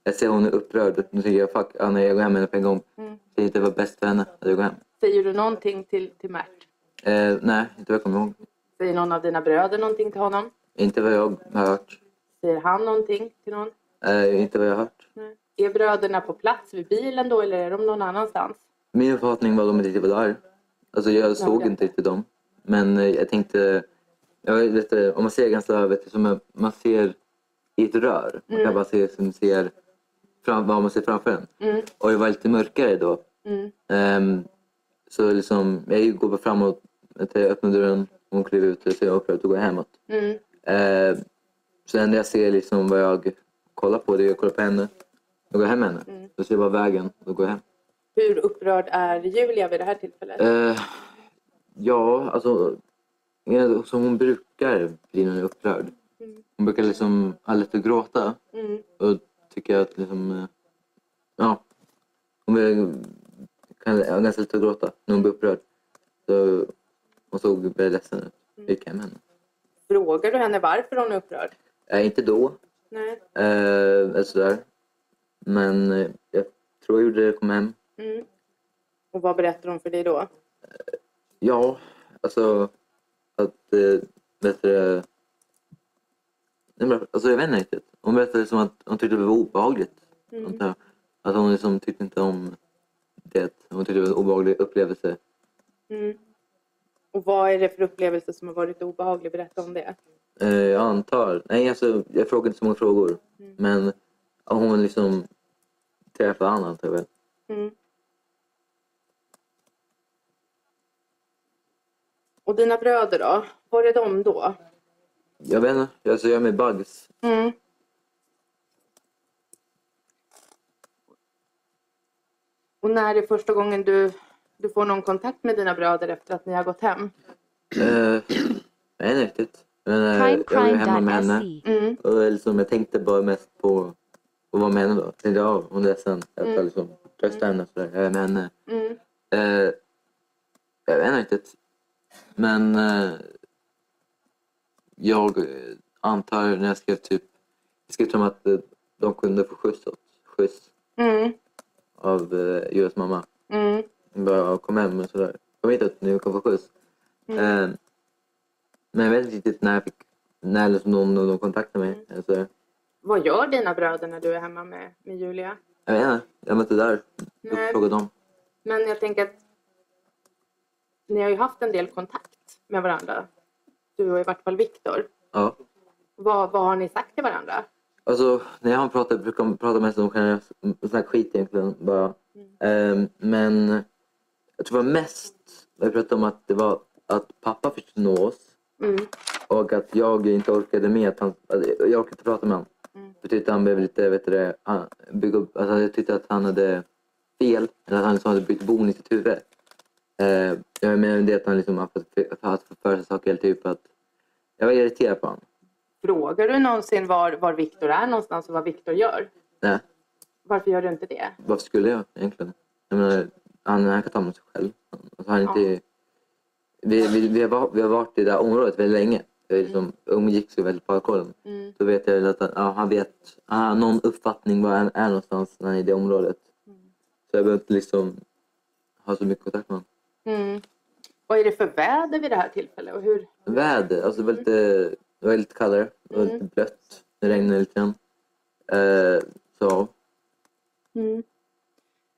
Speaker 4: Jag ser hon är upprörd. Nu tänker jag fuck, nej, jag går hem med henne på en gång.
Speaker 3: Mm.
Speaker 4: Det inte var bäst för henne att jag går hem.
Speaker 3: Säger du någonting till, till Mert?
Speaker 4: Eh, nej, inte vad jag kommer ihåg.
Speaker 3: Säger någon av dina bröder någonting till honom?
Speaker 4: Inte vad jag har hört.
Speaker 3: Säger han någonting till någon?
Speaker 4: Eh, inte vad jag har hört.
Speaker 3: Nej. Är bröderna på plats vid bilen då eller är de någon annanstans?
Speaker 4: Min uppfattning var att de inte var där. Alltså jag såg inte riktigt dem. Men eh, jag tänkte, jag vet, inte, om man ser ganska, vet du, som man ser i ett rör. Man kan bara se som ser fram, vad man ser framför en.
Speaker 3: Mm.
Speaker 4: Och det var lite mörkare då.
Speaker 3: Mm.
Speaker 4: Ehm, så liksom, jag går bara framåt, jag öppnar dörren, hon kliver ut och ser upprörd och går hemåt.
Speaker 3: Mm.
Speaker 4: Så det enda jag ser liksom vad jag kollar på, det är jag kollar på henne. Jag går hem med henne.
Speaker 3: Mm.
Speaker 4: Då ser jag bara vägen och går hem.
Speaker 3: Hur upprörd är Julia vid det här tillfället?
Speaker 4: Eh, ja, alltså som hon brukar bli när hon är upprörd.
Speaker 3: Mm.
Speaker 4: Hon brukar liksom ha lätt att gråta
Speaker 3: Mm.
Speaker 4: och tycker att liksom, eh, ja, hon blir, kan ha ganska lätt att gråta när hon blir upprörd. Så hon såg väldigt ledsen ut. Jag gick hem med henne.
Speaker 3: Frågar du henne varför hon är upprörd?
Speaker 4: Eh, inte då,
Speaker 3: Nej.
Speaker 4: eh, eller sådär. Men eh, jag tror jag gjorde det jag kom hem.
Speaker 3: Mm. Och vad berättar hon för dig då?
Speaker 4: Ja, alltså att, eh, vet du alltså jag vet inte riktigt. Hon berättade som att hon tyckte det var obehagligt.
Speaker 3: Mm.
Speaker 4: jag. Att hon liksom tyckte inte om det. Hon tyckte det var en obehaglig upplevelse.
Speaker 3: Mm. Och vad är det för upplevelse som har varit obehaglig? Berätta om det.
Speaker 4: Eh, jag antar... Nej, alltså, jag frågade inte så många frågor.
Speaker 3: Mm.
Speaker 4: Men hon liksom träffade honom antar jag väl.
Speaker 3: Mm. Och dina bröder då? Var är de då?
Speaker 4: Jag vet inte. Alltså, jag är med Bugs.
Speaker 3: Mm. Och när är första gången du, du får någon kontakt med dina bröder efter att ni har gått hem?
Speaker 4: Eh, <clears throat> uh, nej, riktigt. Men, eh, jag var ju hemma med henne.
Speaker 3: Mm.
Speaker 4: Och liksom, jag tänkte bara mest på att vara med henne då. Jag tänkte, ja, hon är ledsen. Jag tar
Speaker 3: Mm.
Speaker 4: liksom, trösta henne och sådär. Jag är med henne.
Speaker 3: Mm.
Speaker 4: Eh, jag vet inte riktigt. Men eh, jag antar när jag skrev typ, jag skrev till dem att eh, de kunde få skjuts, åt, skjuts
Speaker 3: Mm.
Speaker 4: av eh, Julias mamma.
Speaker 3: Mm.
Speaker 4: Bara kom hem och sådär. Jag vet att ni kan få skjuts.
Speaker 3: Mm.
Speaker 4: Eh, men jag vet inte riktigt när jag fick, när liksom någon, någon kontaktade mig.
Speaker 3: Mm.
Speaker 4: Alltså,
Speaker 3: Vad gör dina bröder när du är hemma med, med Julia?
Speaker 4: jag vet inte, jag var inte där. Jag frågade dem.
Speaker 3: Men jag tänker att ni har ju haft en del kontakt med varandra. Du och i vart fall Viktor.
Speaker 4: Ja.
Speaker 3: Vad, vad har ni sagt till varandra?
Speaker 4: Alltså, när jag pratar brukar jag prata mest om snack skit egentligen. Bara. Ehm, men jag tror det var mest, jag pratade om att det var att pappa försökte nå oss
Speaker 3: Mm.
Speaker 4: Och att jag inte orkade med att han, att jag orkade inte prata med honom.
Speaker 3: Mm.
Speaker 4: Jag tyckte han blev lite, vet du det, han, bygga upp, alltså jag tyckte att han hade fel, eller att han liksom hade byggt bon i sitt huvud. Uh, jag menar det att han liksom har fått för sig saker hela typ att jag var irriterad på honom.
Speaker 3: Frågar du någonsin var, var Viktor är någonstans och vad Viktor gör?
Speaker 4: Nej.
Speaker 3: Varför gör du inte det?
Speaker 4: Varför skulle jag egentligen? Jag menar, han, han kan ta om sig själv. Alltså, han är inte, vi, vi, vi, har, vi har varit i det här området väldigt länge. Vi liksom umgicks ju väldigt på alkoholen.
Speaker 3: Mm.
Speaker 4: Då vet jag att han, ja, han vet, han har någon uppfattning var han är någonstans när han är i det området. Så jag behöver inte liksom ha så mycket kontakt med honom.
Speaker 3: Mm. Vad är det för väder vid det här tillfället? Och hur?
Speaker 4: Väder, alltså det var lite, det var lite kallare, det var lite blött. Det regnade lite grann. Eh, så
Speaker 3: Mm.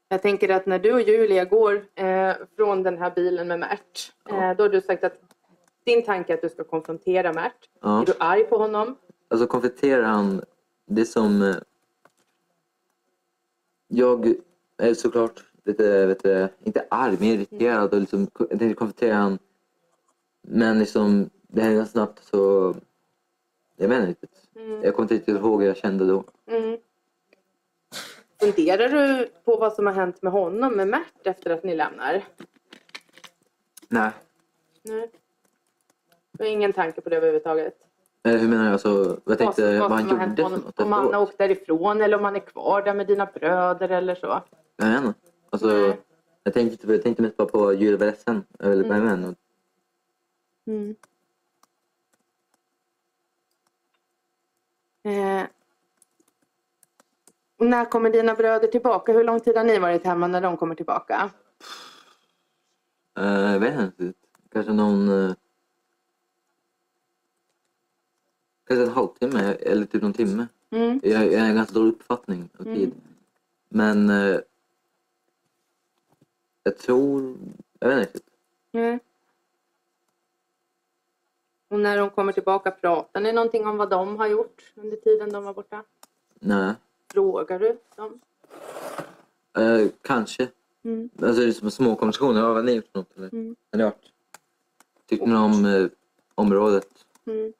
Speaker 3: Jag tänker att när du och Julia går eh, från den här bilen med Mert, eh, då har du sagt att din tanke är att du ska konfrontera Mert.
Speaker 4: ja.
Speaker 3: Är du arg på honom?
Speaker 4: Alltså konfronterar han det som... eh, Jag är såklart lite, vet du, inte arg, men irriterad. Och liksom, jag tänkte konfrontera han. Men liksom, det hände snabbt så... Jag vet inte riktigt.
Speaker 3: Mm.
Speaker 4: Jag kommer inte riktigt ihåg hur jag kände då.
Speaker 3: Mm. Funderar du på vad som har hänt med honom, med Mert, efter att ni lämnar?
Speaker 4: Nej.
Speaker 3: Nej. Du har ingen tanke på det överhuvudtaget?
Speaker 4: Eh, hur menar du? Alltså, jag tänkte vad,
Speaker 3: som
Speaker 4: han gjorde för något
Speaker 3: Om han har åkt därifrån eller om han är kvar där med dina bröder eller så.
Speaker 4: Jag vet inte. Alltså,
Speaker 3: Nej.
Speaker 4: jag tänkte, jag tänkte mest bara på. Jag ville bara med henne.
Speaker 3: Mm. Eh. Och när kommer dina bröder tillbaka? Hur lång tid har ni varit hemma när de kommer tillbaka?
Speaker 4: Eh, jag vet inte. Kanske någon... eh, kanske en halvtimme eller typ någon timme.
Speaker 3: Mm.
Speaker 4: Jag, jag har en ganska dålig uppfattning av tid. Men... eh, jag tror... Jag vet inte riktigt.
Speaker 3: Mm. Och när de kommer tillbaka, pratar ni någonting om vad de har gjort under tiden de var borta?
Speaker 4: Nej.
Speaker 3: Frågar du dem?
Speaker 4: Eh, kanske.
Speaker 3: Mm.
Speaker 4: Alltså det är som små konversationer. Ja, vad har ni gjort för något? Eller?
Speaker 3: Mm.
Speaker 4: Ni varit? Tyckte ni om eh, området?
Speaker 3: Mm.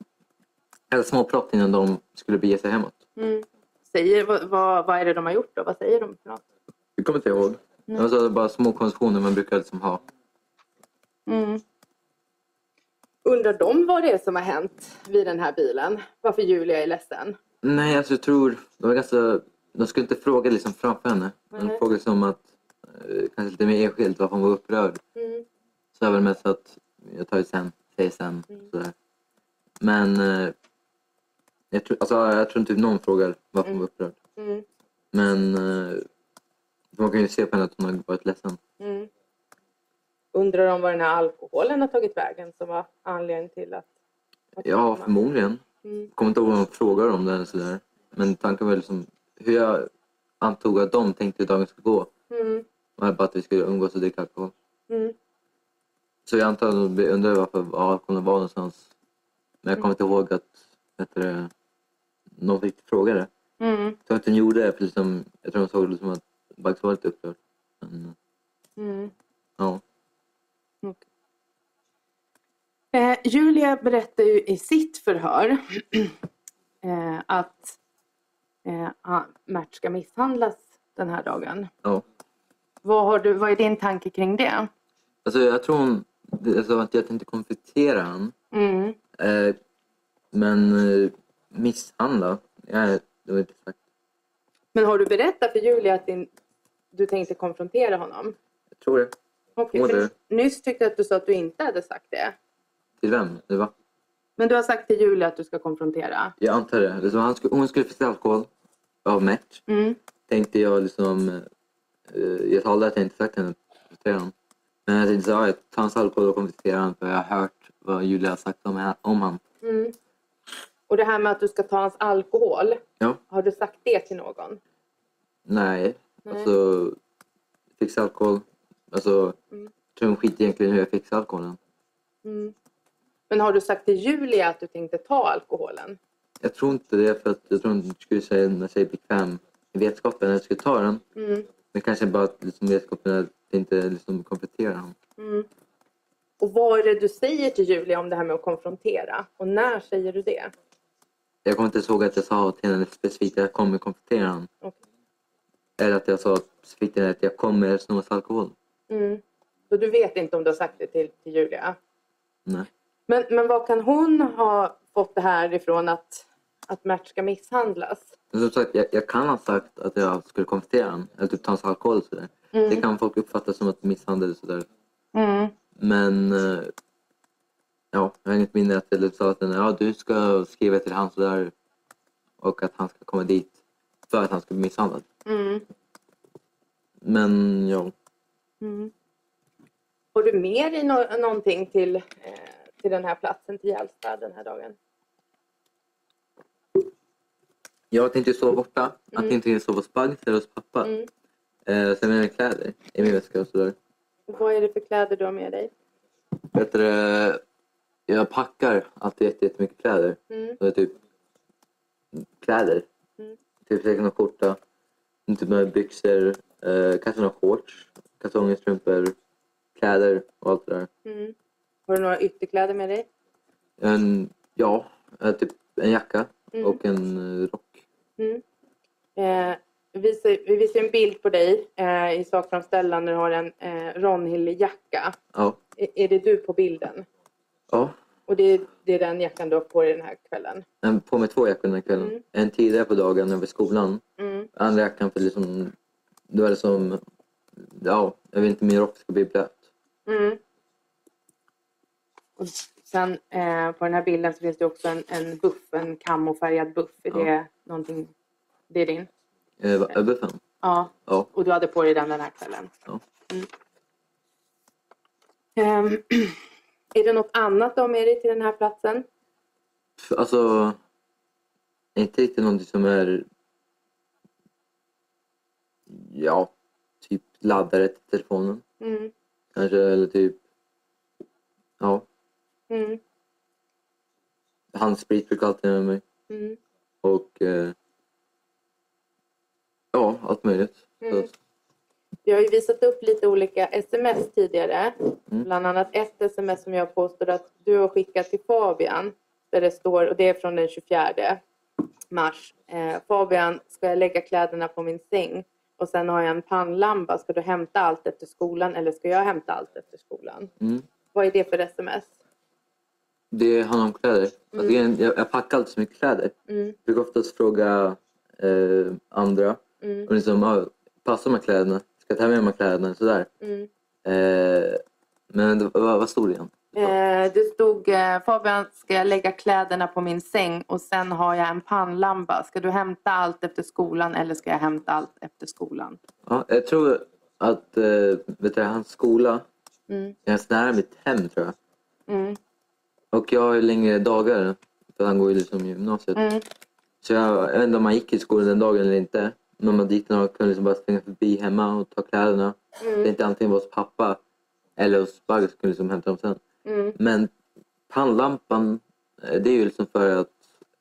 Speaker 4: Eller småprat innan de skulle bege sig hemåt.
Speaker 3: Mm. Säger, vad, vad, vad är det de har gjort då? Vad säger de för något?
Speaker 4: Jag kommer inte ihåg.
Speaker 3: Nej.
Speaker 4: Alltså, bara små konversationer man brukar liksom ha.
Speaker 3: Mm. Undrar de vad det är som har hänt vid den här bilen? Varför Julia är ledsen?
Speaker 4: Nej, alltså jag tror... De, var ganska, de skulle inte fråga liksom framför henne. De
Speaker 3: Nej.
Speaker 4: frågade som att... Eh, kanske lite mer enskilt varför hon var upprörd.
Speaker 3: Mm.
Speaker 4: Så är väl mest att jag tar det sen, säger sen.
Speaker 3: Mm.
Speaker 4: Sådär. Men... Jag, tror, alltså, jag tror inte någon frågar varför hon var upprörd.
Speaker 3: Mm.
Speaker 4: Men... Eh, man kan ju se på henne att hon har varit ledsen.
Speaker 3: Mm. Undrar de vad den här alkoholen har tagit vägen som var anledningen till att... att
Speaker 4: Ja, förmodligen.
Speaker 3: Mm.
Speaker 4: Jag kommer inte ihåg vad de frågar om det eller sådär. Men tanken var liksom hur jag antog att de tänkte hur dagen skulle gå.
Speaker 3: Mm.
Speaker 4: var bara att vi skulle umgås och dricka alkohol.
Speaker 3: Mm.
Speaker 4: Så jag antar att de undrar varför var alkoholen var någonstans. Men jag kommer inte ihåg att du, det, någon fick fråga det.
Speaker 3: Mm.
Speaker 4: Jag tror inte de gjorde det för liksom, jag tror de såg det som att Bugs var lite upprörd. Men,
Speaker 3: Mm.
Speaker 4: ja.
Speaker 3: Eh, Julia berättar ju i sitt förhör <clears throat> eh, att eh, han- Mert ska misshandlas den här dagen.
Speaker 4: ja.
Speaker 3: Vad, har du, vad är din tanke kring det?
Speaker 4: Alltså jag tror hon, alltså att jag tänkte konfrontera han.
Speaker 3: Mm.
Speaker 4: Eh, men eh, misshandla, ja, det var inte sagt.
Speaker 3: Men har du berättat för Julia att din, du tänkte konfrontera honom?
Speaker 4: Jag tror det.
Speaker 3: För
Speaker 4: det?
Speaker 3: nyss tyckte jag att du sa att du inte hade sagt det.
Speaker 4: Till vem? Det var.
Speaker 3: Men du har sagt till Julia att du ska konfrontera?
Speaker 4: Jag antar det. Liksom, han skulle, hon skulle fixa alkohol av match.
Speaker 3: Mm.
Speaker 4: Tänkte jag liksom... Eh, jag talade att jag inte sagt till henne konfrontera honom. Men jag tänkte så, ja, jag tar hans alkohol och konfronterar honom för jag har hört vad Julia har sagt om, om honom.
Speaker 3: Mm. Och det här med att du ska ta hans alkohol,
Speaker 4: Ja.
Speaker 3: har du sagt det till någon?
Speaker 4: Nej.
Speaker 3: Nej.
Speaker 4: Alltså, fixa alkohol. Alltså,
Speaker 3: Mm.
Speaker 4: jag tror hon skiter egentligen hur jag fixar alkoholen.
Speaker 3: Mm. Men har du sagt till Julia att du tänkte ta alkoholen?
Speaker 4: Jag tror inte det för att jag tror hon skulle säga när jag säger bekväm i vetskapen att jag skulle ta den.
Speaker 3: Mm.
Speaker 4: Men kanske bara att liksom vetskapen att jag inte liksom konfrontera honom.
Speaker 3: Mm. Och vad är det du säger till Julia om det här med att konfrontera? Och när säger du det?
Speaker 4: Jag kommer inte ihåg att jag sa till henne specifikt att jag kommer konfrontera honom.
Speaker 3: Okej.
Speaker 4: Eller att jag sa specifikt till henne att jag kommer sno hans alkohol.
Speaker 3: Mm. Så du vet inte om du har sagt det till, till Julia?
Speaker 4: Nej.
Speaker 3: Men, men vad kan hon ha fått det här ifrån att, att Mert ska misshandlas?
Speaker 4: Men som sagt, jag, jag kan ha sagt att jag skulle konfrontera honom. Eller typ ta hans alkohol sådär.
Speaker 3: Mm.
Speaker 4: Det kan folk uppfatta som att misshandel sådär.
Speaker 3: Mm.
Speaker 4: Men eh, ja, jag har inget minne att jag sa henne ja, du ska skriva till han sådär och att han ska komma dit för att han ska bli misshandlad.
Speaker 3: Mm.
Speaker 4: Men ja,
Speaker 3: Mm. Har du med dig nå- någonting till, eh, till den här platsen, till Gällstad den här dagen?
Speaker 4: jag tänkte sova borta.
Speaker 3: Mm.
Speaker 4: Antingen tänkte jag sova hos Bugs eller hos pappa.
Speaker 3: Mm.
Speaker 4: Eh, sen med kläder i min väska och sådär.
Speaker 3: Vad är det för kläder du har med dig?
Speaker 4: Du, eh, jag packar alltid jätte- jättemycket kläder.
Speaker 3: Mm.
Speaker 4: Så typ kläder.
Speaker 3: Mm.
Speaker 4: Typ säkert någon skjorta, typ några byxor, eh, kanske några shorts, kalsonger, strumpor, kläder och allt det där.
Speaker 3: Mm. Har du några ytterkläder med dig?
Speaker 4: En, ja, eh, typ en jacka
Speaker 3: Mm.
Speaker 4: och en rock.
Speaker 3: Mm. Eh, vi, visar, vi visar en bild på dig eh, i sakframställan när du har en eh, Ronhill-jacka.
Speaker 4: Ja,
Speaker 3: är det du på bilden?
Speaker 4: ja.
Speaker 3: Och det, är- det är den jackan du har på dig den här kvällen?
Speaker 4: En, på med två jackor den här kvällen.
Speaker 3: Mm.
Speaker 4: En tidigare på dagen över skolan.
Speaker 3: Mm.
Speaker 4: Andra jackan för liksom, det var liksom, ja, jag vill inte min rock ska bli blöt.
Speaker 3: Mm. Och sen eh, på den här bilden så finns det också en, en buff, en kamofärgad buff. Är
Speaker 4: Ja.
Speaker 3: det någonting? Det är din?
Speaker 4: Eh, fem?
Speaker 3: Ja.
Speaker 4: Ja.
Speaker 3: Och du hade på dig den den här kvällen?
Speaker 4: Ja.
Speaker 3: Mm. Ehm, <clears throat> är det något annat du har med dig till den här platsen?
Speaker 4: Alltså, inte riktigt någonting som är, ja, typ laddare till telefonen
Speaker 3: Mm.
Speaker 4: kanske, eller typ, ja,
Speaker 3: Mm.
Speaker 4: handsprit brukar alltid ha med mig
Speaker 3: Mm.
Speaker 4: och eh, ja, allt möjligt.
Speaker 3: Mm.
Speaker 4: Så,
Speaker 3: Jag har ju visat upp lite olika sms tidigare.
Speaker 4: Mm.
Speaker 3: Bland annat ett sms som jag påstår att du har skickat till Fabian. Där det står, och det är från den 24 mars. Eh, Fabian, ska jag lägga kläderna på min säng? Och sen har jag en pannlampa. Ska du hämta allt efter skolan eller ska jag hämta allt efter skolan?
Speaker 4: mm.
Speaker 3: Vad är det för sms?
Speaker 4: Det handlar om kläder. Alltså, grejen- jag, jag packar alltid så mycket kläder.
Speaker 3: Mm,
Speaker 4: Jag brukar oftast fråga eh, andra,
Speaker 3: mm,
Speaker 4: och liksom, ah, passar de här kläderna? Ska ta med här kläderna? Sådär.
Speaker 3: mm.
Speaker 4: Eh, men vad, vad stod det igen?
Speaker 3: Eh, det stod eh, Fabian, ska jag lägga kläderna på min säng och sen har jag en pannlampa. Ska du hämta allt efter skolan eller ska jag hämta allt efter skolan?
Speaker 4: Ja, jag tror att eh, vet du, hans skola
Speaker 3: Mm,
Speaker 4: är ganska nära mitt hem tror jag.
Speaker 3: mm,
Speaker 4: Och jag har ju längre dagar för han går ju liksom gymnasiet.
Speaker 3: mm,
Speaker 4: Så jag, jag vet inte om han gick i skolan den dagen eller inte. Gick den dagen kunde liksom bara springa förbi hemma och ta kläderna. Det är
Speaker 3: mm,
Speaker 4: inte antingen hos pappa eller hos Bagge som kunde liksom hämta dem sen.
Speaker 3: mm,
Speaker 4: Men pannlampan, eh, det är ju liksom för att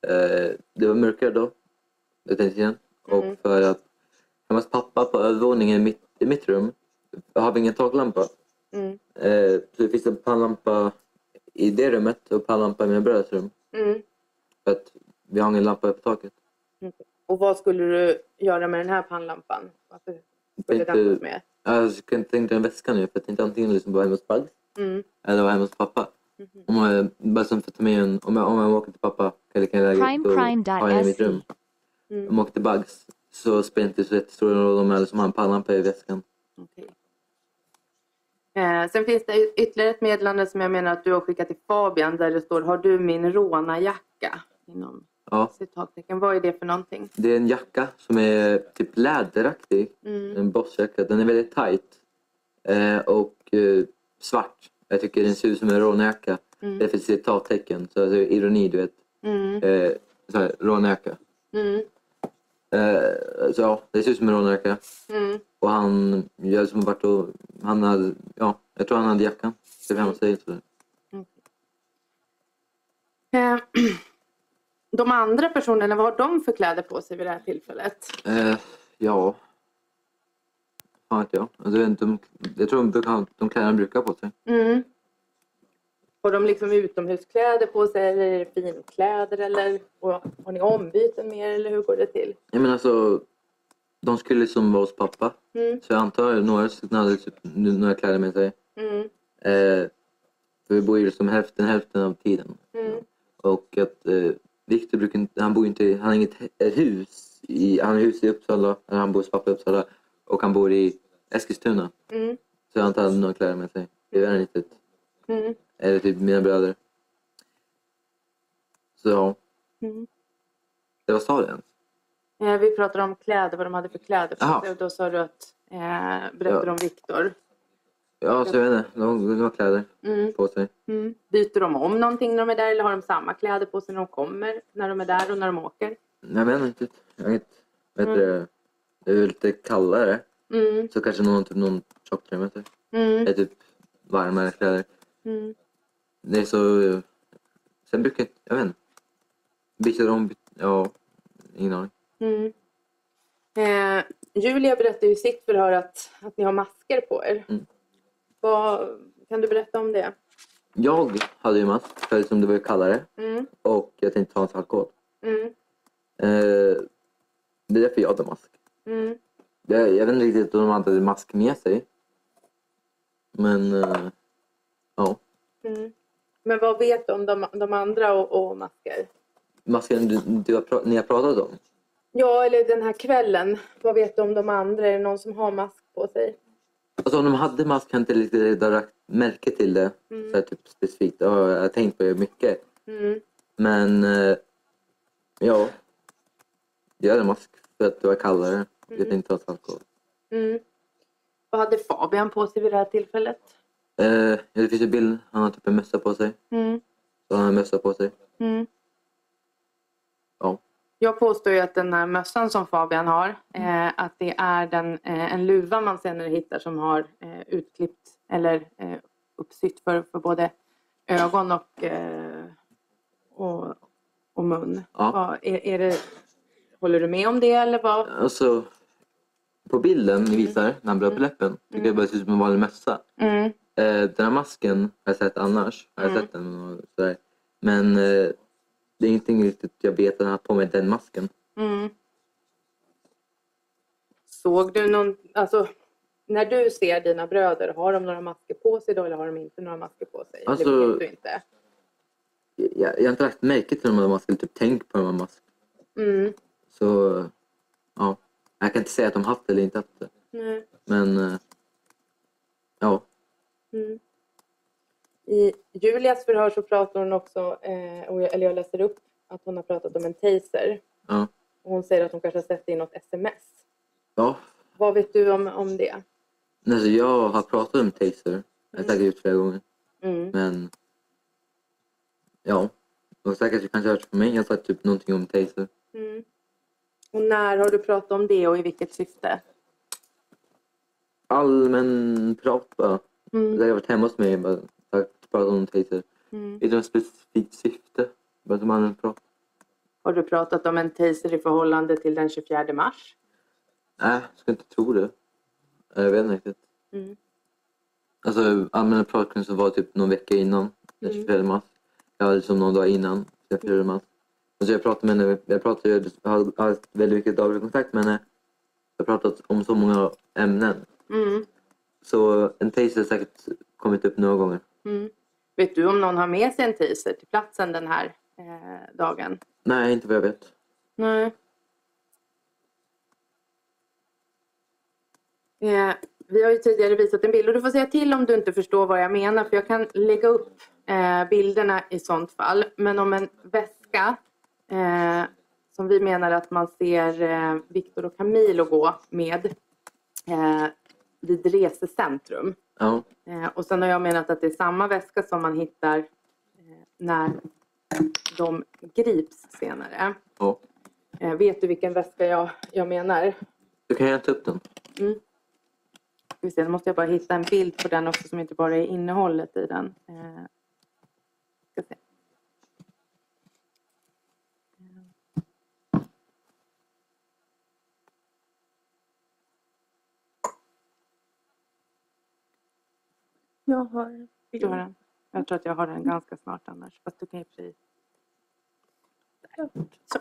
Speaker 4: eh, det var mörkare då. Igen. Och
Speaker 3: Mm.
Speaker 4: för att hemma hos pappa på övervåningen i mitt, i mitt rum har vi ingen taklampa.
Speaker 3: mm,
Speaker 4: Eh, så det finns en pannlampa i det rummet och pannlampa i mina bröders rum.
Speaker 3: mm.
Speaker 4: För att vi har ingen lampa på taket.
Speaker 3: Och vad skulle du göra med den här pannlampan? Varför skulle den
Speaker 4: Tänkte-
Speaker 3: med?
Speaker 4: Jag skulle inte tänka en väska nu för jag tänkte antingen liksom vara hemma hos Bugs
Speaker 3: Mm.
Speaker 4: eller vara hemma hos pappa. Om jag bara som för att ta med en, om jag, om jag åker till pappa kan jag ha den i mitt rum.
Speaker 3: Mm.
Speaker 4: Om jag åker till Bugs så spelar det inte så jättestor roll om jag liksom har en pannlampa i väskan.
Speaker 3: Okej. Eh, sen finns det ytterligare ett meddelande som jag menar att du har skickat till Fabian där det står Har du min rånarjacka? Inom
Speaker 4: Ja,
Speaker 3: citattecken. Vad är det för någonting?
Speaker 4: det är en jacka som är typ läderaktig.
Speaker 3: Mm.
Speaker 4: En bossjacka. Den är väldigt tight. Eh, och eh, svart. Jag tycker den ser ut som en rånarjacka.
Speaker 3: Mm.
Speaker 4: Det är för citattecken. Så är ironi du vet.
Speaker 3: Mm.
Speaker 4: Eh, så här, rånarjacka.
Speaker 3: Mm.
Speaker 4: Eh, så ja, det ser ut som en rånarjacka.
Speaker 3: Mm.
Speaker 4: Och han, jag som varit och, han hade, ja, jag tror han hade jackan. Det hos dig. så.
Speaker 3: Eh, <clears throat> de andra personerna, vad har de för kläder på sig vid det här tillfället?
Speaker 4: Eh, ja. Fan vet jag. Alltså, jag, vet inte, de, jag tror de, brukar de kläderna de brukar på sig.
Speaker 3: Mm. Har de liksom utomhuskläder på sig eller är det finkläder eller och har ni ombyten med er eller hur går det till?
Speaker 4: Jag menar alltså, de skulle liksom vara hos pappa.
Speaker 3: Mm.
Speaker 4: Så jag antar att några hade typ några kläder med sig.
Speaker 3: Mm.
Speaker 4: Eh, för vi bor ju liksom hälften hälften av tiden.
Speaker 3: Mm.
Speaker 4: Och att eh, Victor brukar inte, han bor inte, han har inget hus. I, han har hus i Uppsala, eller han bor hos pappa i Uppsala. Och han bor i Eskilstuna.
Speaker 3: Mm.
Speaker 4: Så han hade några kläder med sig. Det är inte riktigt.
Speaker 3: Mm.
Speaker 4: Eller typ mina bröder. Så ja.
Speaker 3: Mm.
Speaker 4: Det var sa du ens?
Speaker 3: Eh, vi pratade om kläder, vad de hade för kläder och då sa du att eh, berättade
Speaker 4: Ja.
Speaker 3: om Viktor.
Speaker 4: Ja, så jag vet inte. De, har kläder
Speaker 3: Mm.
Speaker 4: på sig.
Speaker 3: Mm. Byter de om någonting när de är där eller har de samma kläder på sig när de kommer, när de är där och när de åker?
Speaker 4: Jag vet inte. Jag vet, vet
Speaker 3: Mm.
Speaker 4: det, det är lite kallare.
Speaker 3: Mm.
Speaker 4: Så kanske någon, typ, någon tjocktröja sig.
Speaker 3: Mm.
Speaker 4: Det är typ varmare kläder.
Speaker 3: Mm.
Speaker 4: Det är så... Sen brukar jag... Jag vet inte. Byter de... Ja, ingen aning.
Speaker 3: Mm. Eh, Julia berättade i sitt förhör att, att ni har masker på er.
Speaker 4: Mm.
Speaker 3: Vad, kan du berätta om det?
Speaker 4: Jag hade ju mask för liksom det var ju kallare.
Speaker 3: Mm.
Speaker 4: Och jag tänkte ta en alkohol.
Speaker 3: Mm.
Speaker 4: Eh, det är därför jag hade mask.
Speaker 3: Mm.
Speaker 4: Jag, jag vet inte riktigt om de hade mask med sig. Men... eh, ja.
Speaker 3: Mm. Men vad vet du om de, de andra och, och masker?
Speaker 4: Masken du, du har, ni har pratat om?
Speaker 3: Ja, eller den här kvällen. Vad vet du om de andra? Är det någon som har mask på sig?
Speaker 4: Alltså om de hade mask kan jag inte riktigt lagt märke till det.
Speaker 3: Mm.
Speaker 4: Så här, typ specifikt. Ja, jag har tänkt på det mycket.
Speaker 3: Mm.
Speaker 4: Men eh, ja. Jag hade mask för att det var kallare. Jag
Speaker 3: Mm.
Speaker 4: tänkte ta alkohol.
Speaker 3: Mm. Vad hade Fabian på sig vid det här tillfället?
Speaker 4: Eh, det finns ju bild. Han har typ en mössa på sig.
Speaker 3: Mm.
Speaker 4: Så han har en mössa på sig.
Speaker 3: Mm.
Speaker 4: Ja.
Speaker 3: Jag påstår ju att den här mössan som Fabian har, eh, att det är den, eh, en luva man senare hittar som har eh, utklippt eller eh, uppsytt för, för både ögon och, eh, och, och mun.
Speaker 4: Ja.
Speaker 3: Vad, är, är det, håller du med om det eller vad?
Speaker 4: Alltså. På bilden ni visar när han blöder på läppen. Tycker jag bara ser ut som en vanlig mössa.
Speaker 3: Mm.
Speaker 4: Eh, den här masken har jag sett annars. Har jag
Speaker 3: Mm.
Speaker 4: sett den och sådär. Men eh, det är ingenting riktigt jag vet att han har på mig den masken.
Speaker 3: Mm. Såg du någon, alltså när du ser dina bröder, har de några masker på sig då eller har de inte några masker på sig?
Speaker 4: Alltså-
Speaker 3: det vet du inte.
Speaker 4: Jag, jag har inte lagt märke till de här maskerna, typ tänkt på de här maskerna.
Speaker 3: Mm.
Speaker 4: Så ja, jag kan inte säga att de haft det eller inte haft det.
Speaker 3: Nej.
Speaker 4: Men eh, ja,
Speaker 3: Mm. I Julias förhör så pratar hon också, eh, eller jag läser upp, att hon har pratat om en taser.
Speaker 4: ja,
Speaker 3: Och hon säger att hon kanske har sett det i något sms.
Speaker 4: ja.
Speaker 3: Vad vet du om, om det?
Speaker 4: Alltså, jag har pratat om taser. Jag har säkert gjort flera gånger.
Speaker 3: Mm.
Speaker 4: Men ja, och säkert kanske hört från mig. Jag har sagt typ någonting om taser.
Speaker 3: Mm. Och när har du pratat om det och i vilket syfte?
Speaker 4: Allmän prat bara.
Speaker 3: Mm.
Speaker 4: Jag har varit hemma hos mig bara pratat om taser.
Speaker 3: Mm.
Speaker 4: Inte något specifikt syfte. Bara som allmän prat.
Speaker 3: Har du pratat om en taser i förhållande till den 24 mars?
Speaker 4: Nej, jag ska inte tro det. Jag vet inte riktigt.
Speaker 3: Mm.
Speaker 4: Alltså allmänna pratkursen var typ någon vecka innan den
Speaker 3: Mm.
Speaker 4: 24 mars. Jag hade liksom någon dag innan den 24 mars. Alltså jag pratade med henne, jag pratade jag har har haft väldigt mycket daglig kontakt med henne. Jag har pratat om så många ämnen.
Speaker 3: Mm.
Speaker 4: Så en taser har säkert kommit upp några gånger.
Speaker 3: Mm. Vet du om någon har med sig en taser till platsen den här eh, dagen?
Speaker 4: Nej, inte vad jag vet.
Speaker 3: Nej. Eh, vi har ju tidigare visat en bild och du får säga till om du inte förstår vad jag menar för jag kan lägga upp eh, bilderna i sånt fall. Men om en väska eh, som vi menar att man ser eh, Viktor och Camilo gå med eh, vid resecentrum.
Speaker 4: Ja,
Speaker 3: Eh, och sen har jag menat att det är samma väska som man hittar eh, när de grips senare.
Speaker 4: ja.
Speaker 3: Eh, vet du vilken väska jag, jag menar?
Speaker 4: Då kan jag ta upp den.
Speaker 3: Mm. Ska vi se, då måste jag bara hitta en bild på den också som inte bara är innehållet i den.
Speaker 6: Jag har
Speaker 3: Du har den? Jag tror att jag har den ganska snart annars. Fast du kan ju precis...
Speaker 6: Så.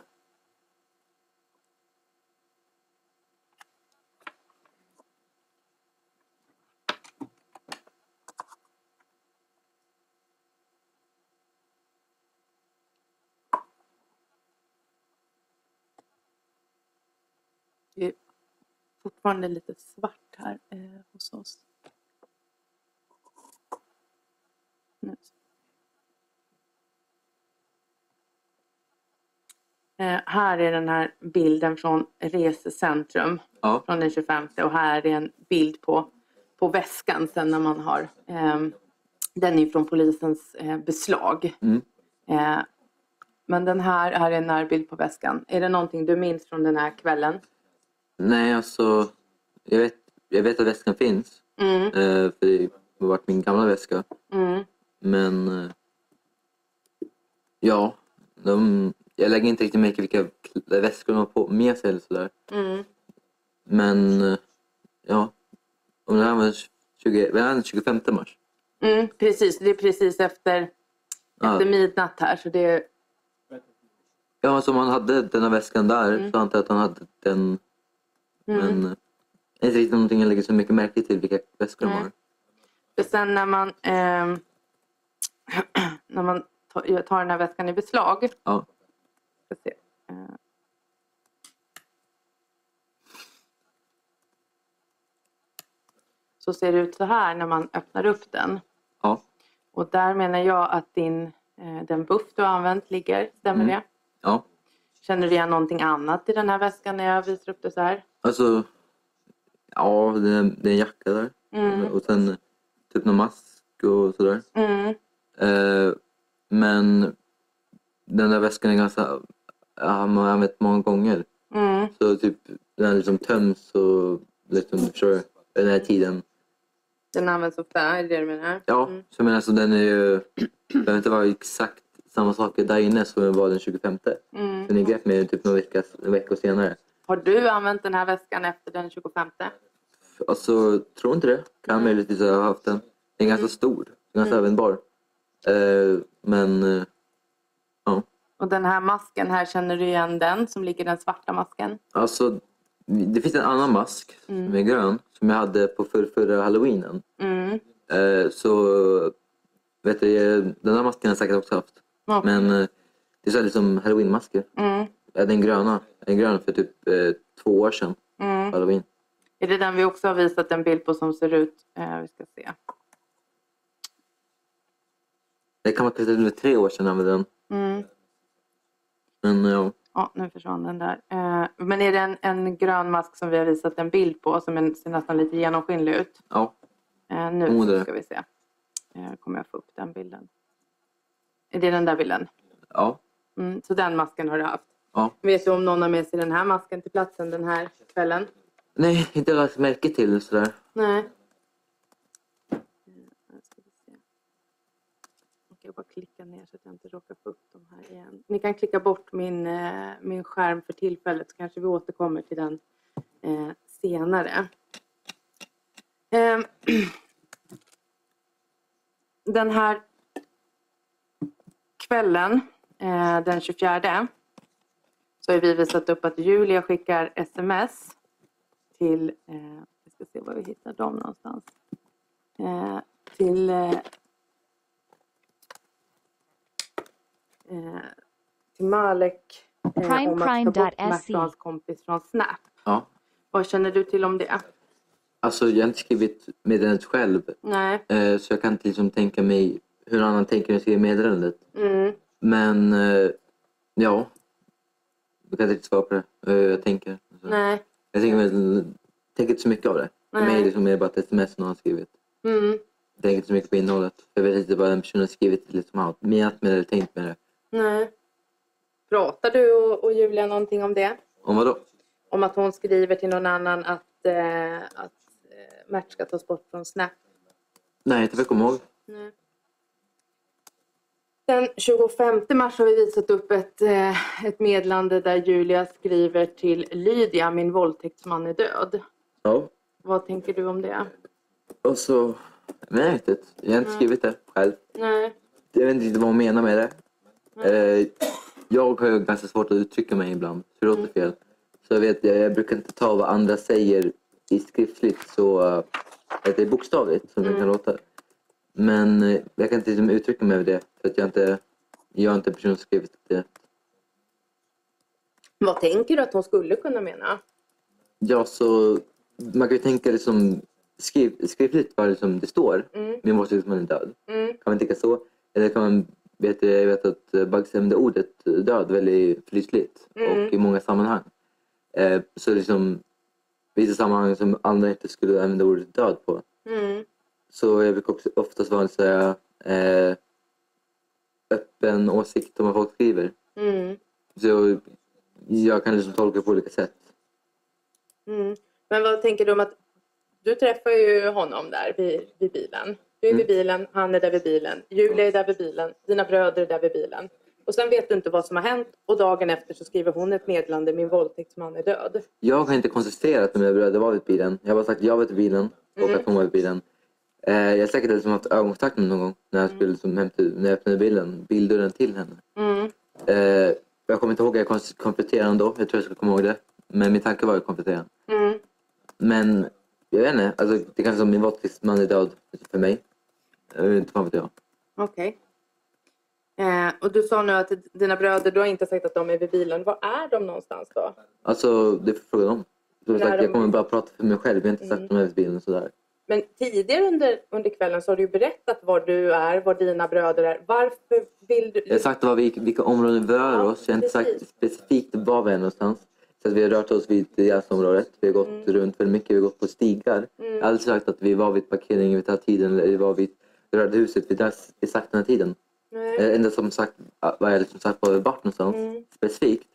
Speaker 3: Det är fortfarande lite svart här eh, hos oss. Nu. Eh, här är den här bilden från resecentrum
Speaker 4: Ja,
Speaker 3: från den 25 och här är en bild på, på väskan sen när man har ehm, den är från polisens eh, beslag.
Speaker 4: Mm.
Speaker 3: Eh, men den här, här är en närbild på väskan. Är det någonting du minns från den här kvällen?
Speaker 4: nej alltså. Jag vet, jag vet att väskan finns.
Speaker 3: Mm,
Speaker 4: Eh, för det har varit min gamla väska.
Speaker 3: mm,
Speaker 4: Men eh, ja, de, jag lägger inte riktigt märke till vilka väskor de har på med sig eller sådär.
Speaker 3: mm.
Speaker 4: Men eh, ja, om det här var 20, vad är det, 25 mars.
Speaker 3: Mm, precis, det är precis efter,
Speaker 4: Ja.
Speaker 3: efter midnatt här. Så det
Speaker 4: Ja, alltså om han hade den här väskan där
Speaker 3: Mm.
Speaker 4: så antar jag att han hade den.
Speaker 3: mm.
Speaker 4: Men eh, det är inte riktigt någonting jag lägger så mycket märke till vilka väskor de har.
Speaker 3: För sen när man, ehm, <clears throat> när man tar, den här väskan i beslag.
Speaker 4: Ja.
Speaker 3: Eh. Så ser det ut så här när man öppnar upp den.
Speaker 4: Ja.
Speaker 3: Och där menar jag att din, eh, den buff du har använt ligger. Stämmer
Speaker 4: Mm.
Speaker 3: det?
Speaker 4: Ja,
Speaker 3: Känner du igen någonting annat i den här väskan när jag visar upp det så här?
Speaker 4: alltså. Ja, det är, en jacka där.
Speaker 3: Mm.
Speaker 4: Och sen typ någon mask och sådär.
Speaker 3: Mm.
Speaker 4: Eh, men den där väskan är ganska, man har använt många gånger.
Speaker 3: Mm.
Speaker 4: Så typ den liksom töms och liksom, förstår den här tiden.
Speaker 3: Den används ofta, är det det du menar?
Speaker 4: Ja,
Speaker 3: Mm.
Speaker 4: så jag menar så den är ju, behöver inte vara exakt samma saker där inne som den var den 25.
Speaker 3: Mm.
Speaker 4: Den är grepp med typ några veckor, veckor senare.
Speaker 3: Har du använt den här väskan efter den 25?
Speaker 4: Alltså, tror inte det. Kan
Speaker 3: Mm.
Speaker 4: möjligtvis ha haft den. Den är ganska stor, ganska
Speaker 3: Mm.
Speaker 4: användbar. Eh, men eh,
Speaker 3: Och den här masken här, känner du igen den som ligger den svarta masken?
Speaker 4: alltså, det finns en annan mask
Speaker 3: Mm.
Speaker 4: som är grön som jag hade på för, förra halloweenen.
Speaker 3: Mm.
Speaker 4: Eh, så vet du, den här masken har jag säkert också haft.
Speaker 3: Ja.
Speaker 4: Men det är så här liksom halloweenmasker.
Speaker 3: Mm.
Speaker 4: Ja, den gröna. Den gröna för typ två år sedan.
Speaker 3: Mm.
Speaker 4: Halloween.
Speaker 3: Är det den vi också har visat en bild på som ser ut? Vi ska se.
Speaker 4: Det kan vara kanske med tre år sedan använde den.
Speaker 3: Mm.
Speaker 4: Men ja.
Speaker 3: Ja, nu försvann den där. Eh, men är det en, en grön mask som vi har visat en bild på som en, ser nästan lite genomskinlig ut?
Speaker 4: ja.
Speaker 3: Eh, nu ska vi se. Eh, kommer jag få upp den bilden. Är det den där bilden?
Speaker 4: Ja.
Speaker 3: Mm, så den masken har du haft?
Speaker 4: Ja.
Speaker 3: Vet du om någon har med sig den här masken till platsen den här kvällen?
Speaker 4: Nej, inte lagt märke till sådär.
Speaker 3: Nej. Eh, här ska vi se. Jag bara klicka ner så att jag inte råkar få upp dem här igen. Ni kan klicka bort min, eh, min skärm för tillfället så kanske vi återkommer till den eh, senare. Eh, <clears throat> den här kvällen, eh, den 24, så har vi visat upp att Julia skickar sms till, eh, vi ska se var vi hittar dem någonstans. Eh, till eh, eh, till Malek eh,
Speaker 5: Prime
Speaker 3: om att ta
Speaker 5: Prime
Speaker 3: bort Mert
Speaker 5: SE.
Speaker 3: och hans kompis från Snap.
Speaker 4: Ja.
Speaker 3: Vad känner du till om det?
Speaker 4: Alltså jag har inte skrivit meddelandet själv.
Speaker 3: Nej.
Speaker 4: Eh, så jag kan inte liksom tänka mig hur någon annan tänker när jag skriver meddelandet.
Speaker 3: Mm.
Speaker 4: Men eh, ja. Jag kan inte riktigt svara på det. eh, jag tänker. Så.
Speaker 3: Nej.
Speaker 4: Jag tänker, väl, tänker inte så mycket av det. För mig är det liksom mer bara ett sms någon har skrivit.
Speaker 3: Mm.
Speaker 4: Jag tänker inte så mycket på innehållet. Jag vet inte vad den personen har skrivit liksom, har menat med det eller tänkt med det.
Speaker 3: Nej. Pratar du och, och Julia någonting om det?
Speaker 4: Om vad då?
Speaker 3: Om att hon skriver till någon annan att, eh, att eh, Mert ska tas bort från Snap?
Speaker 4: Nej, inte vad jag kommer ihåg.
Speaker 3: Nej. Den 25 mars har vi visat upp ett, eh, ett meddelande där Julia skriver till Lydia, min våldtäktsman är död.
Speaker 4: Ja.
Speaker 3: Vad tänker du om det?
Speaker 4: Och så... Men jag vet inte. Jag har inte skrivit det själv.
Speaker 3: Nej.
Speaker 4: Jag vet inte vad hon menar med det. Eh, jag har ju ganska svårt att uttrycka mig ibland. Så det låter fel. Så jag vet, jag, jag brukar inte ta vad andra säger i skriftligt så uh, att det är bokstavligt som det kan låta. Men eh, jag kan inte liksom, uttrycka mig över det. För att jag inte, jag är inte en person som skrivit det.
Speaker 3: Vad tänker du att hon skulle kunna mena?
Speaker 4: Ja, så man kan ju tänka liksom skriv, skriftligt vad liksom det står.
Speaker 3: Mm.
Speaker 4: Min våldtäktsman är död.
Speaker 3: Mm.
Speaker 4: Kan man tänka så? Eller kan man, vet, jag vet att eh, Bugs använder ordet död väldigt flytligt
Speaker 3: Mm.
Speaker 4: och i många sammanhang. Eh, så liksom vissa sammanhang som andra inte skulle använda ordet död på.
Speaker 3: Mm.
Speaker 4: Så jag brukar också oftast vanligt säga eh, öppen åsikt om vad folk skriver.
Speaker 3: Mm.
Speaker 4: Så jag kan liksom tolka på olika sätt.
Speaker 3: Mm. Men vad tänker du om att du träffar ju honom där vid, vid bilen. Du är vid bilen, han är där vid bilen, Julia är där vid bilen, dina bröder är där vid bilen. Och sen vet du inte vad som har hänt och dagen efter så skriver hon ett meddelande, min våldtäktsman är död.
Speaker 4: Jag har inte konstaterat om mina bröder var vid bilen. Jag har bara sagt att jag var vid bilen och
Speaker 3: Mm.
Speaker 4: att hon var vid bilen. Eh, jag har säkert liksom haft ögonkontakt med någon gång när jag, skulle liksom hämta, när jag öppnade bilen, bildörren till henne.
Speaker 3: Mm.
Speaker 4: Eh, jag kommer inte ihåg, jag kon- kompletterade ändå. Jag tror jag ska komma ihåg det. Men min tanke var att komplettera.
Speaker 3: Mm.
Speaker 4: Men jag vet inte, alltså, det kanske som min våldtäktsman är död för mig. Inte fan vet jag.
Speaker 3: Okej. Eh, och du sa nu att dina bröder, du har inte sagt att de är vid bilen. Var är de någonstans då?
Speaker 4: Alltså det får fråga dem. Som sagt,
Speaker 3: de-
Speaker 4: jag kommer bara prata för mig själv. Jag har inte sagt
Speaker 3: Mm.
Speaker 4: att de är vid bilen sådär.
Speaker 3: Men tidigare under, under kvällen så har du ju berättat var du är, var dina bröder är. Varför vill du...
Speaker 4: Jag har sagt var vi, vilka områden vi rör oss. Jag har inte
Speaker 3: precis.
Speaker 4: sagt specifikt var vi är någonstans. Så vi har rört oss vid deras-området. Vi har gått runt väldigt mycket. Vi har gått på stigar. Jag har aldrig sagt att vi var vid parkeringen vid den här tiden eller vi var vid röda huset vid exakt den här tiden.
Speaker 3: Nej.
Speaker 4: Det enda som sagt, vad jag liksom sagt var vi varit någonstans
Speaker 3: Mm.
Speaker 4: specifikt.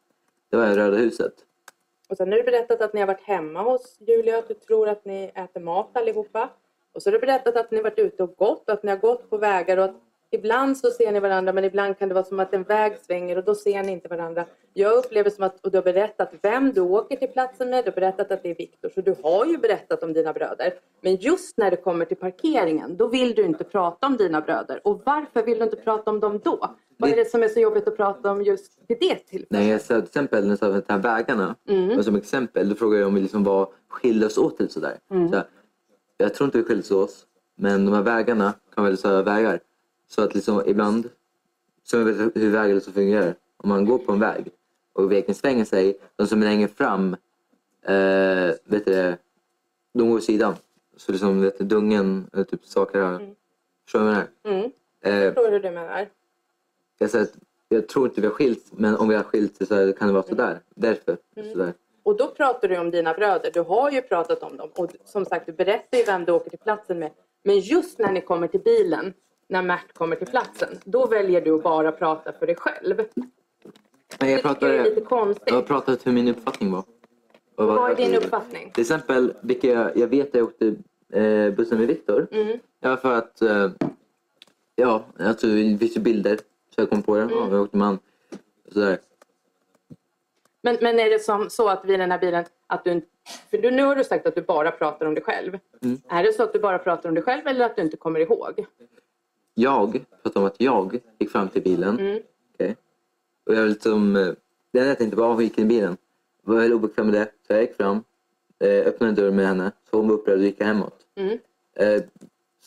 Speaker 4: Det var Röda huset.
Speaker 3: Och sen har du berättat att ni har varit hemma hos Julia, att du tror att ni äter mat allihopa. Och så har du berättat att ni varit ute och gått, att ni har gått på vägar och att ibland så ser ni varandra men ibland kan det vara som att en väg svänger och då ser ni inte varandra. Jag upplever som att, och du har berättat vem du åker till platsen med, du har berättat att det är Viktor, så du har ju berättat om dina bröder. Men just när det kommer till parkeringen, då vill du inte prata om dina bröder. Och varför vill du inte prata om dem då? Vad är det som är så jobbigt att prata om just vid det tillfället?
Speaker 4: Nej, jag sa till exempel när jag sa vägarna.
Speaker 3: Mm.
Speaker 4: Som exempel, då frågade jag om vi liksom var skilde oss åt eller sådär.
Speaker 3: Mm.
Speaker 4: Så jag tror inte vi skiljer oss åt. Men de här vägarna kan så här vägar. Så att liksom ibland, så jag vet hur liksom fungerar. Om man går på en väg och vägen svänger sig, de som är längre fram, eh, vet du, de går åt sidan. Så liksom, vet du, dungen, eller typ saker här. Förstår du vad jag menar?
Speaker 3: Mm.
Speaker 4: Eh,
Speaker 3: Förstår du menar?
Speaker 4: jag, säger att, jag tror inte vi har skilt men om vi har skilt så kan det vara sådär. Därför.
Speaker 3: Mm.
Speaker 4: Sådär.
Speaker 3: Och då pratar du om dina bröder. Du har ju pratat om dem. Och som sagt, du berättar ju vem du åker till platsen med. Men just när ni kommer till bilen, när Mert kommer till platsen, då väljer du att bara prata för dig själv.
Speaker 4: Men jag
Speaker 3: Det tycker jag är
Speaker 4: pratade,
Speaker 3: lite konstigt.
Speaker 4: jag har pratat hur min uppfattning var. Och
Speaker 3: Vad är
Speaker 4: jag
Speaker 3: din uppfattning?
Speaker 4: Till exempel, vilka jag, jag vet att jag åkte eh, bussen med Viktor.
Speaker 3: Mm.
Speaker 4: Ja, för att... Eh, ja, alltså det finns ju bilder. Så jag kom på det.
Speaker 3: Mm.
Speaker 4: Ja, jag åkte med han. Sådär.
Speaker 3: Men, men är det som så att vid den här bilen, att du. För du, nu har du sagt att du bara pratar om dig själv.
Speaker 4: Mm.
Speaker 3: Är det så att du bara pratar om dig själv eller att du inte kommer ihåg?
Speaker 4: Jag pratade om att jag gick fram till bilen.
Speaker 3: Mm.
Speaker 4: Okej. Och jag liksom... Eh, det enda jag tänkte var, hon gick in i bilen. Jag var väldigt obekväm med det. Så jag gick fram. Eh, öppnade dörren med henne. Så hon var upprörd och gick hemåt.
Speaker 3: Mm.
Speaker 4: Eh,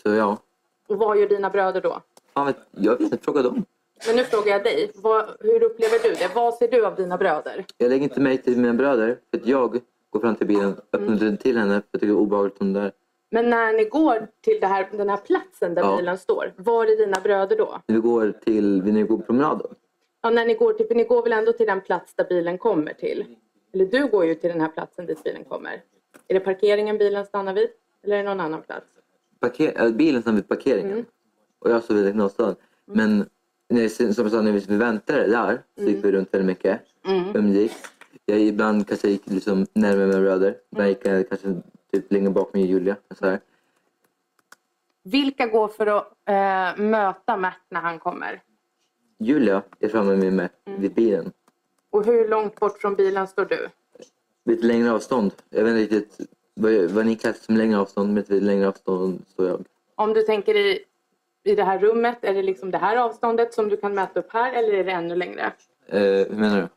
Speaker 4: så ja.
Speaker 3: Och vad gör dina bröder då?
Speaker 4: Fan vet, jag vet inte, fråga dem.
Speaker 3: Men nu frågar jag dig, vad, hur upplever du det? Vad ser du av dina bröder?
Speaker 4: Jag lägger inte mig till mina bröder. För att jag går fram till bilen, öppnar dörren till henne. För jag tycker det är obehagligt hon är där.
Speaker 3: Men när ni går till här, den här platsen där
Speaker 4: Ja.
Speaker 3: bilen står, var är dina bröder då?
Speaker 4: Vi går till, vi går promenaden.
Speaker 3: Ja, när ni går till, för ni går väl ändå till den plats där bilen kommer till? Eller du går ju till den här platsen dit bilen kommer. Är det parkeringen bilen stannar vid? Eller är det någon annan plats?
Speaker 4: Parker, äh, bilen stannar vid parkeringen.
Speaker 3: Mm.
Speaker 4: Och jag stod vid en avstånd. Men när, som jag sa, när vi väntade där så gick vi runt väldigt mycket.
Speaker 3: Mm.
Speaker 4: Umgicks. Jag ibland kanske gick liksom närmare mina bröder. Ibland gick jag kanske typ längre bak med Julia. Så här.
Speaker 3: Vilka går för att eh, möta Mert när han kommer?
Speaker 4: Julia är framme med mig
Speaker 3: Mm.
Speaker 4: vid bilen.
Speaker 3: Och hur långt bort från bilen står du?
Speaker 4: Lite längre avstånd. Jag vet inte riktigt vad, vad ni kallar som längre avstånd. Men vid längre avstånd står jag.
Speaker 3: Om du tänker i, i det här rummet, är det liksom det här avståndet som du kan mäta upp här eller är det ännu längre?
Speaker 4: Eh, hur menar du?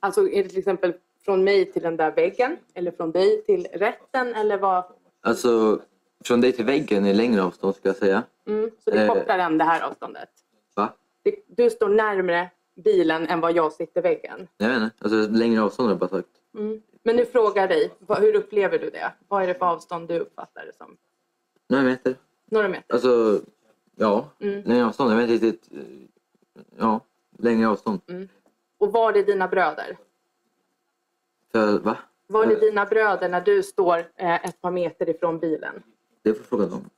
Speaker 3: Alltså är det till exempel från mig till den där väggen eller från dig till rätten eller vad?
Speaker 4: Alltså, från dig till väggen är längre avstånd ska jag säga.
Speaker 3: Mm, så det är
Speaker 4: Eh.
Speaker 3: kortare än det här avståndet?
Speaker 4: Va?
Speaker 3: Det, du står närmre bilen än vad jag sitter väggen.
Speaker 4: Jag vet inte. Alltså, längre avstånd har jag bara sagt.
Speaker 3: Mm. Men nu frågar jag dig, hur upplever du det? Vad är det för avstånd du uppfattar det som?
Speaker 4: Några meter.
Speaker 3: Några meter?
Speaker 4: Alltså, ja.
Speaker 3: Mm.
Speaker 4: Längre avstånd. Jag vet inte riktigt. eh, Ja, längre avstånd.
Speaker 3: Och var är dina bröder?
Speaker 4: För, va?
Speaker 3: Var är dina bröder när du står eh, ett par meter ifrån bilen?
Speaker 4: Det får fråga dem.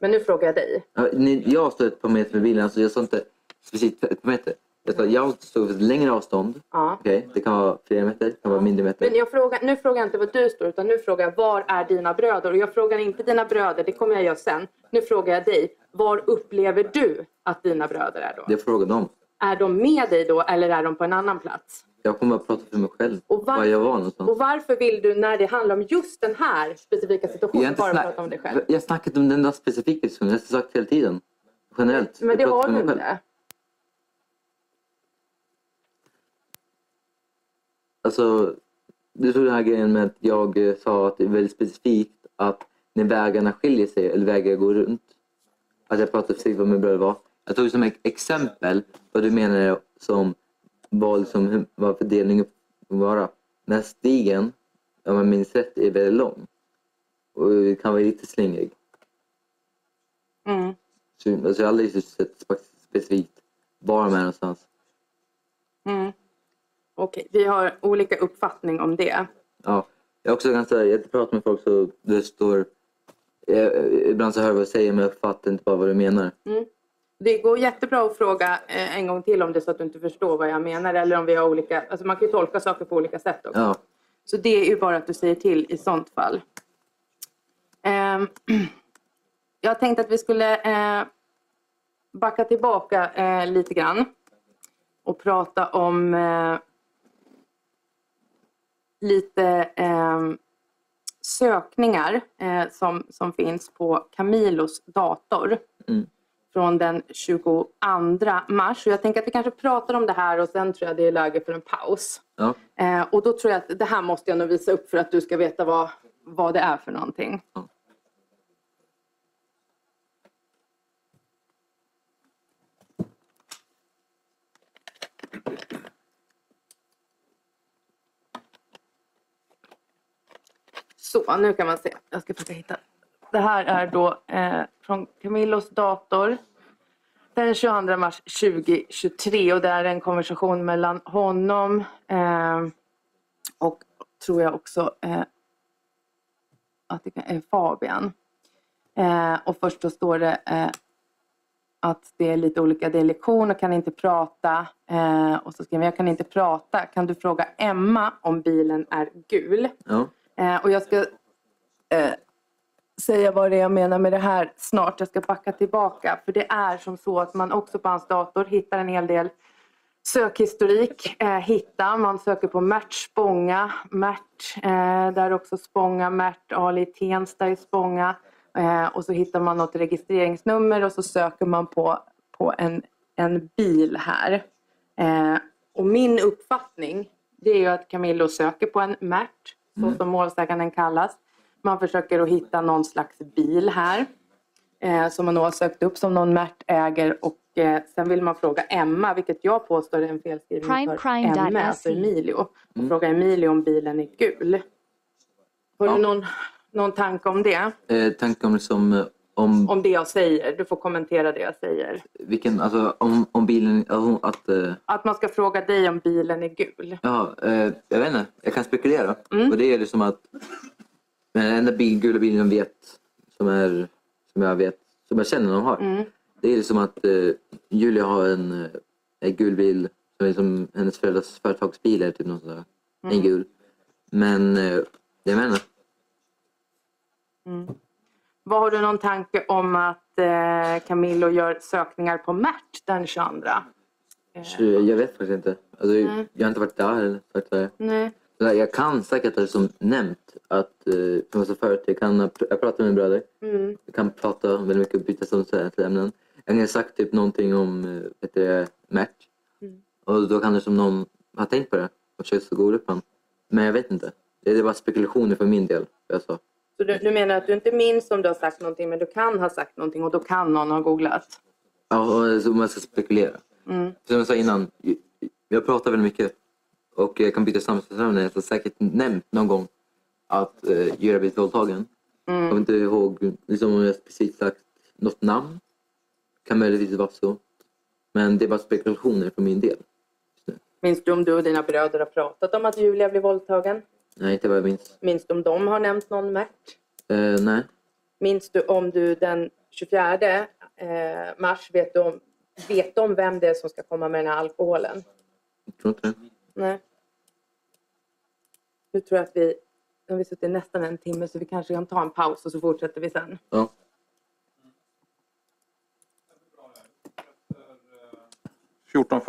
Speaker 3: Men nu frågar jag dig.
Speaker 4: Ja, ni, jag står ett par meter med bilen. Alltså, jag sa inte specifikt ett par meter. Jag, sa, jag står ett längre avstånd.
Speaker 3: Ja.
Speaker 4: Okej, Det kan vara flera meter. Det kan vara mindre meter.
Speaker 3: Men jag frågar, nu frågar jag inte vad du står utan nu frågar jag var är dina bröder? Och jag frågar inte dina bröder, det kommer jag göra sen. Nu frågar jag dig, var upplever du att dina bröder är då?
Speaker 4: Det får fråga dem.
Speaker 3: Är de med dig då eller är de på en annan plats?
Speaker 4: Jag kommer bara prata för mig själv.
Speaker 3: Och var-
Speaker 4: Var jag var någonstans.
Speaker 3: Och varför vill du när det handlar om just den här specifika situationen bara
Speaker 4: snack-
Speaker 3: prata om dig själv?
Speaker 4: Jag har snackat om den där specifika situationen. Jag har sagt hela tiden. Generellt.
Speaker 3: Men det har du inte.
Speaker 4: Alltså, du tog den här grejen med att jag eh, sa att det är väldigt specifikt att när vägarna skiljer sig eller vägar går runt. Att jag pratade precis vad min bröder var. Jag tog som ett exempel vad du menar som vad, liksom, vad fördelningen vara. När stigen, om jag minns rätt, är väldigt lång. Och kan vara lite slingrig.
Speaker 3: Mm.
Speaker 4: Så, alltså, jag har aldrig sett spe- specifikt var de är någonstans.
Speaker 3: Mm. Okej, vi har olika uppfattning om det.
Speaker 4: Ja, jag också ganska, jag pratar med folk så det står, jag, ibland så hör jag vad jag säger men jag fattar inte bara vad du menar.
Speaker 3: Det går jättebra att fråga eh, en gång till om det är så att du inte förstår vad jag menar eller om vi har olika, alltså man kan ju tolka saker på olika sätt också.
Speaker 4: Ja,
Speaker 3: Så det är ju bara att du säger till i sånt fall. Ehm, <clears throat> jag tänkte att vi skulle eh, backa tillbaka eh, lite grann och prata om lite eh, sökningar som, som finns på Camilos dator
Speaker 4: Mm.
Speaker 3: Från den 22 mars. Och jag tänker att vi kanske pratar om det här och sen tror jag det är läge för en paus.
Speaker 4: ja,
Speaker 3: Eh, och då tror jag att det här måste jag nog visa upp för att du ska veta vad, vad det är för någonting.
Speaker 4: Ja.
Speaker 3: Så, nu kan man se. Jag ska försöka hitta. Det här är då eh, från Camillos dator. Den 22 mars 2023 och det är en konversation mellan honom eh, och tror jag också eh, att det är Fabian. Eh, och först så står det eh, att det är lite olika, det är lektion och kan inte prata. Eh, och så skriver jag, jag kan inte prata. Kan du fråga Emma om bilen är gul?
Speaker 4: ja,
Speaker 3: Eh, och jag ska eh, säga vad det är jag menar med det här snart. Jag ska backa tillbaka. För det är som så att man också på hans dator hittar en hel del sökhistorik. Eh, hitta. Man söker på Mert Spånga. Mert, eh, där också Spånga. Mert Ali Tensta i Spånga. Eh, och så hittar man något registreringsnummer och så söker man på, på en, en bil här. Eh, och min uppfattning det är ju att Camillo söker på en Mert så
Speaker 4: Mm.
Speaker 3: som målsäganden kallas. Man försöker att hitta någon slags bil här eh, som man har sökt upp som någon Mert äger och eh, sen vill man fråga Emma, vilket jag påstår är en felskrivning
Speaker 5: Prime,
Speaker 3: för
Speaker 5: prime dot
Speaker 3: Emma, alltså
Speaker 5: SE.
Speaker 3: Emilio. Och
Speaker 4: Mm.
Speaker 3: fråga Emilio om bilen är gul. Har
Speaker 4: Ja.
Speaker 3: du någon, någon tanke om det?
Speaker 4: Eh, tanke om liksom eh, om
Speaker 3: Om det jag säger? Du får kommentera det jag säger.
Speaker 4: vilken, alltså om, om bilen, att, eh,
Speaker 3: Att man ska fråga dig om bilen är gul.
Speaker 4: ja, eh, jag vet inte, jag kan spekulera.
Speaker 3: Mm.
Speaker 4: Och det är liksom att men den enda bil, gula bilen jag vet, som är, som jag vet, som jag känner någon har.
Speaker 3: Mm.
Speaker 4: Det är liksom att eh, Julia har en, eh, en gul bil som är liksom hennes föräldrars företagsbil eller typ något sånt där.
Speaker 3: Mm.
Speaker 4: En gul. Men eh, jag menar,
Speaker 3: Vad har du någon tanke om att eh, Camillo gör sökningar på Mert den 22?
Speaker 4: så jag vet faktiskt inte. Alltså,
Speaker 3: Mm.
Speaker 4: Jag har inte varit där eller varit där.
Speaker 3: Nej.
Speaker 4: Jag kan säkert ha som nämnt att, eh, som jag sa förut, jag, kan, jag pratar med min bröder.
Speaker 3: Mm.
Speaker 4: Jag kan prata väldigt mycket och byta som ämnen. Jag kan ha sagt typ någonting om eh, vet du, Mert.
Speaker 3: Mm.
Speaker 4: Och då kan det som någon ha tänkt på det och försökt så god upp han. Men jag vet inte. Det är bara spekulationer för min del. Jag sa.
Speaker 3: Så du, du menar att du inte minns om du har sagt någonting men du kan ha sagt någonting och då kan någon ha googlat?
Speaker 4: Ja, så man ska spekulera.
Speaker 3: Mm.
Speaker 4: Som jag sa innan, jag pratar väldigt mycket. Och jag kan byta samtalsämnen. Jag har säkert nämnt någon gång att Julia blivit våldtagen. Jag kommer
Speaker 3: Mm.
Speaker 4: inte ihåg liksom, om jag precis sagt något namn. Kan möjligtvis vara så. Men det är bara spekulationer för min del.
Speaker 3: Minns du om du och dina bröder har pratat om att Julia blev våldtagen?
Speaker 4: Nej, inte vad jag minns.
Speaker 3: Minns du om de har nämnt någon Mert?
Speaker 4: Eh, nej.
Speaker 3: Minns du om du den 24 eh, mars vet du om, vet om vem det är som ska komma med den här alkoholen?
Speaker 4: Jag tror inte det.
Speaker 3: Nej. Nu tror jag att vi, har vi suttit nästan en timme så vi kanske kan ta en paus och så fortsätter vi sen.
Speaker 4: Ja.
Speaker 2: 14.40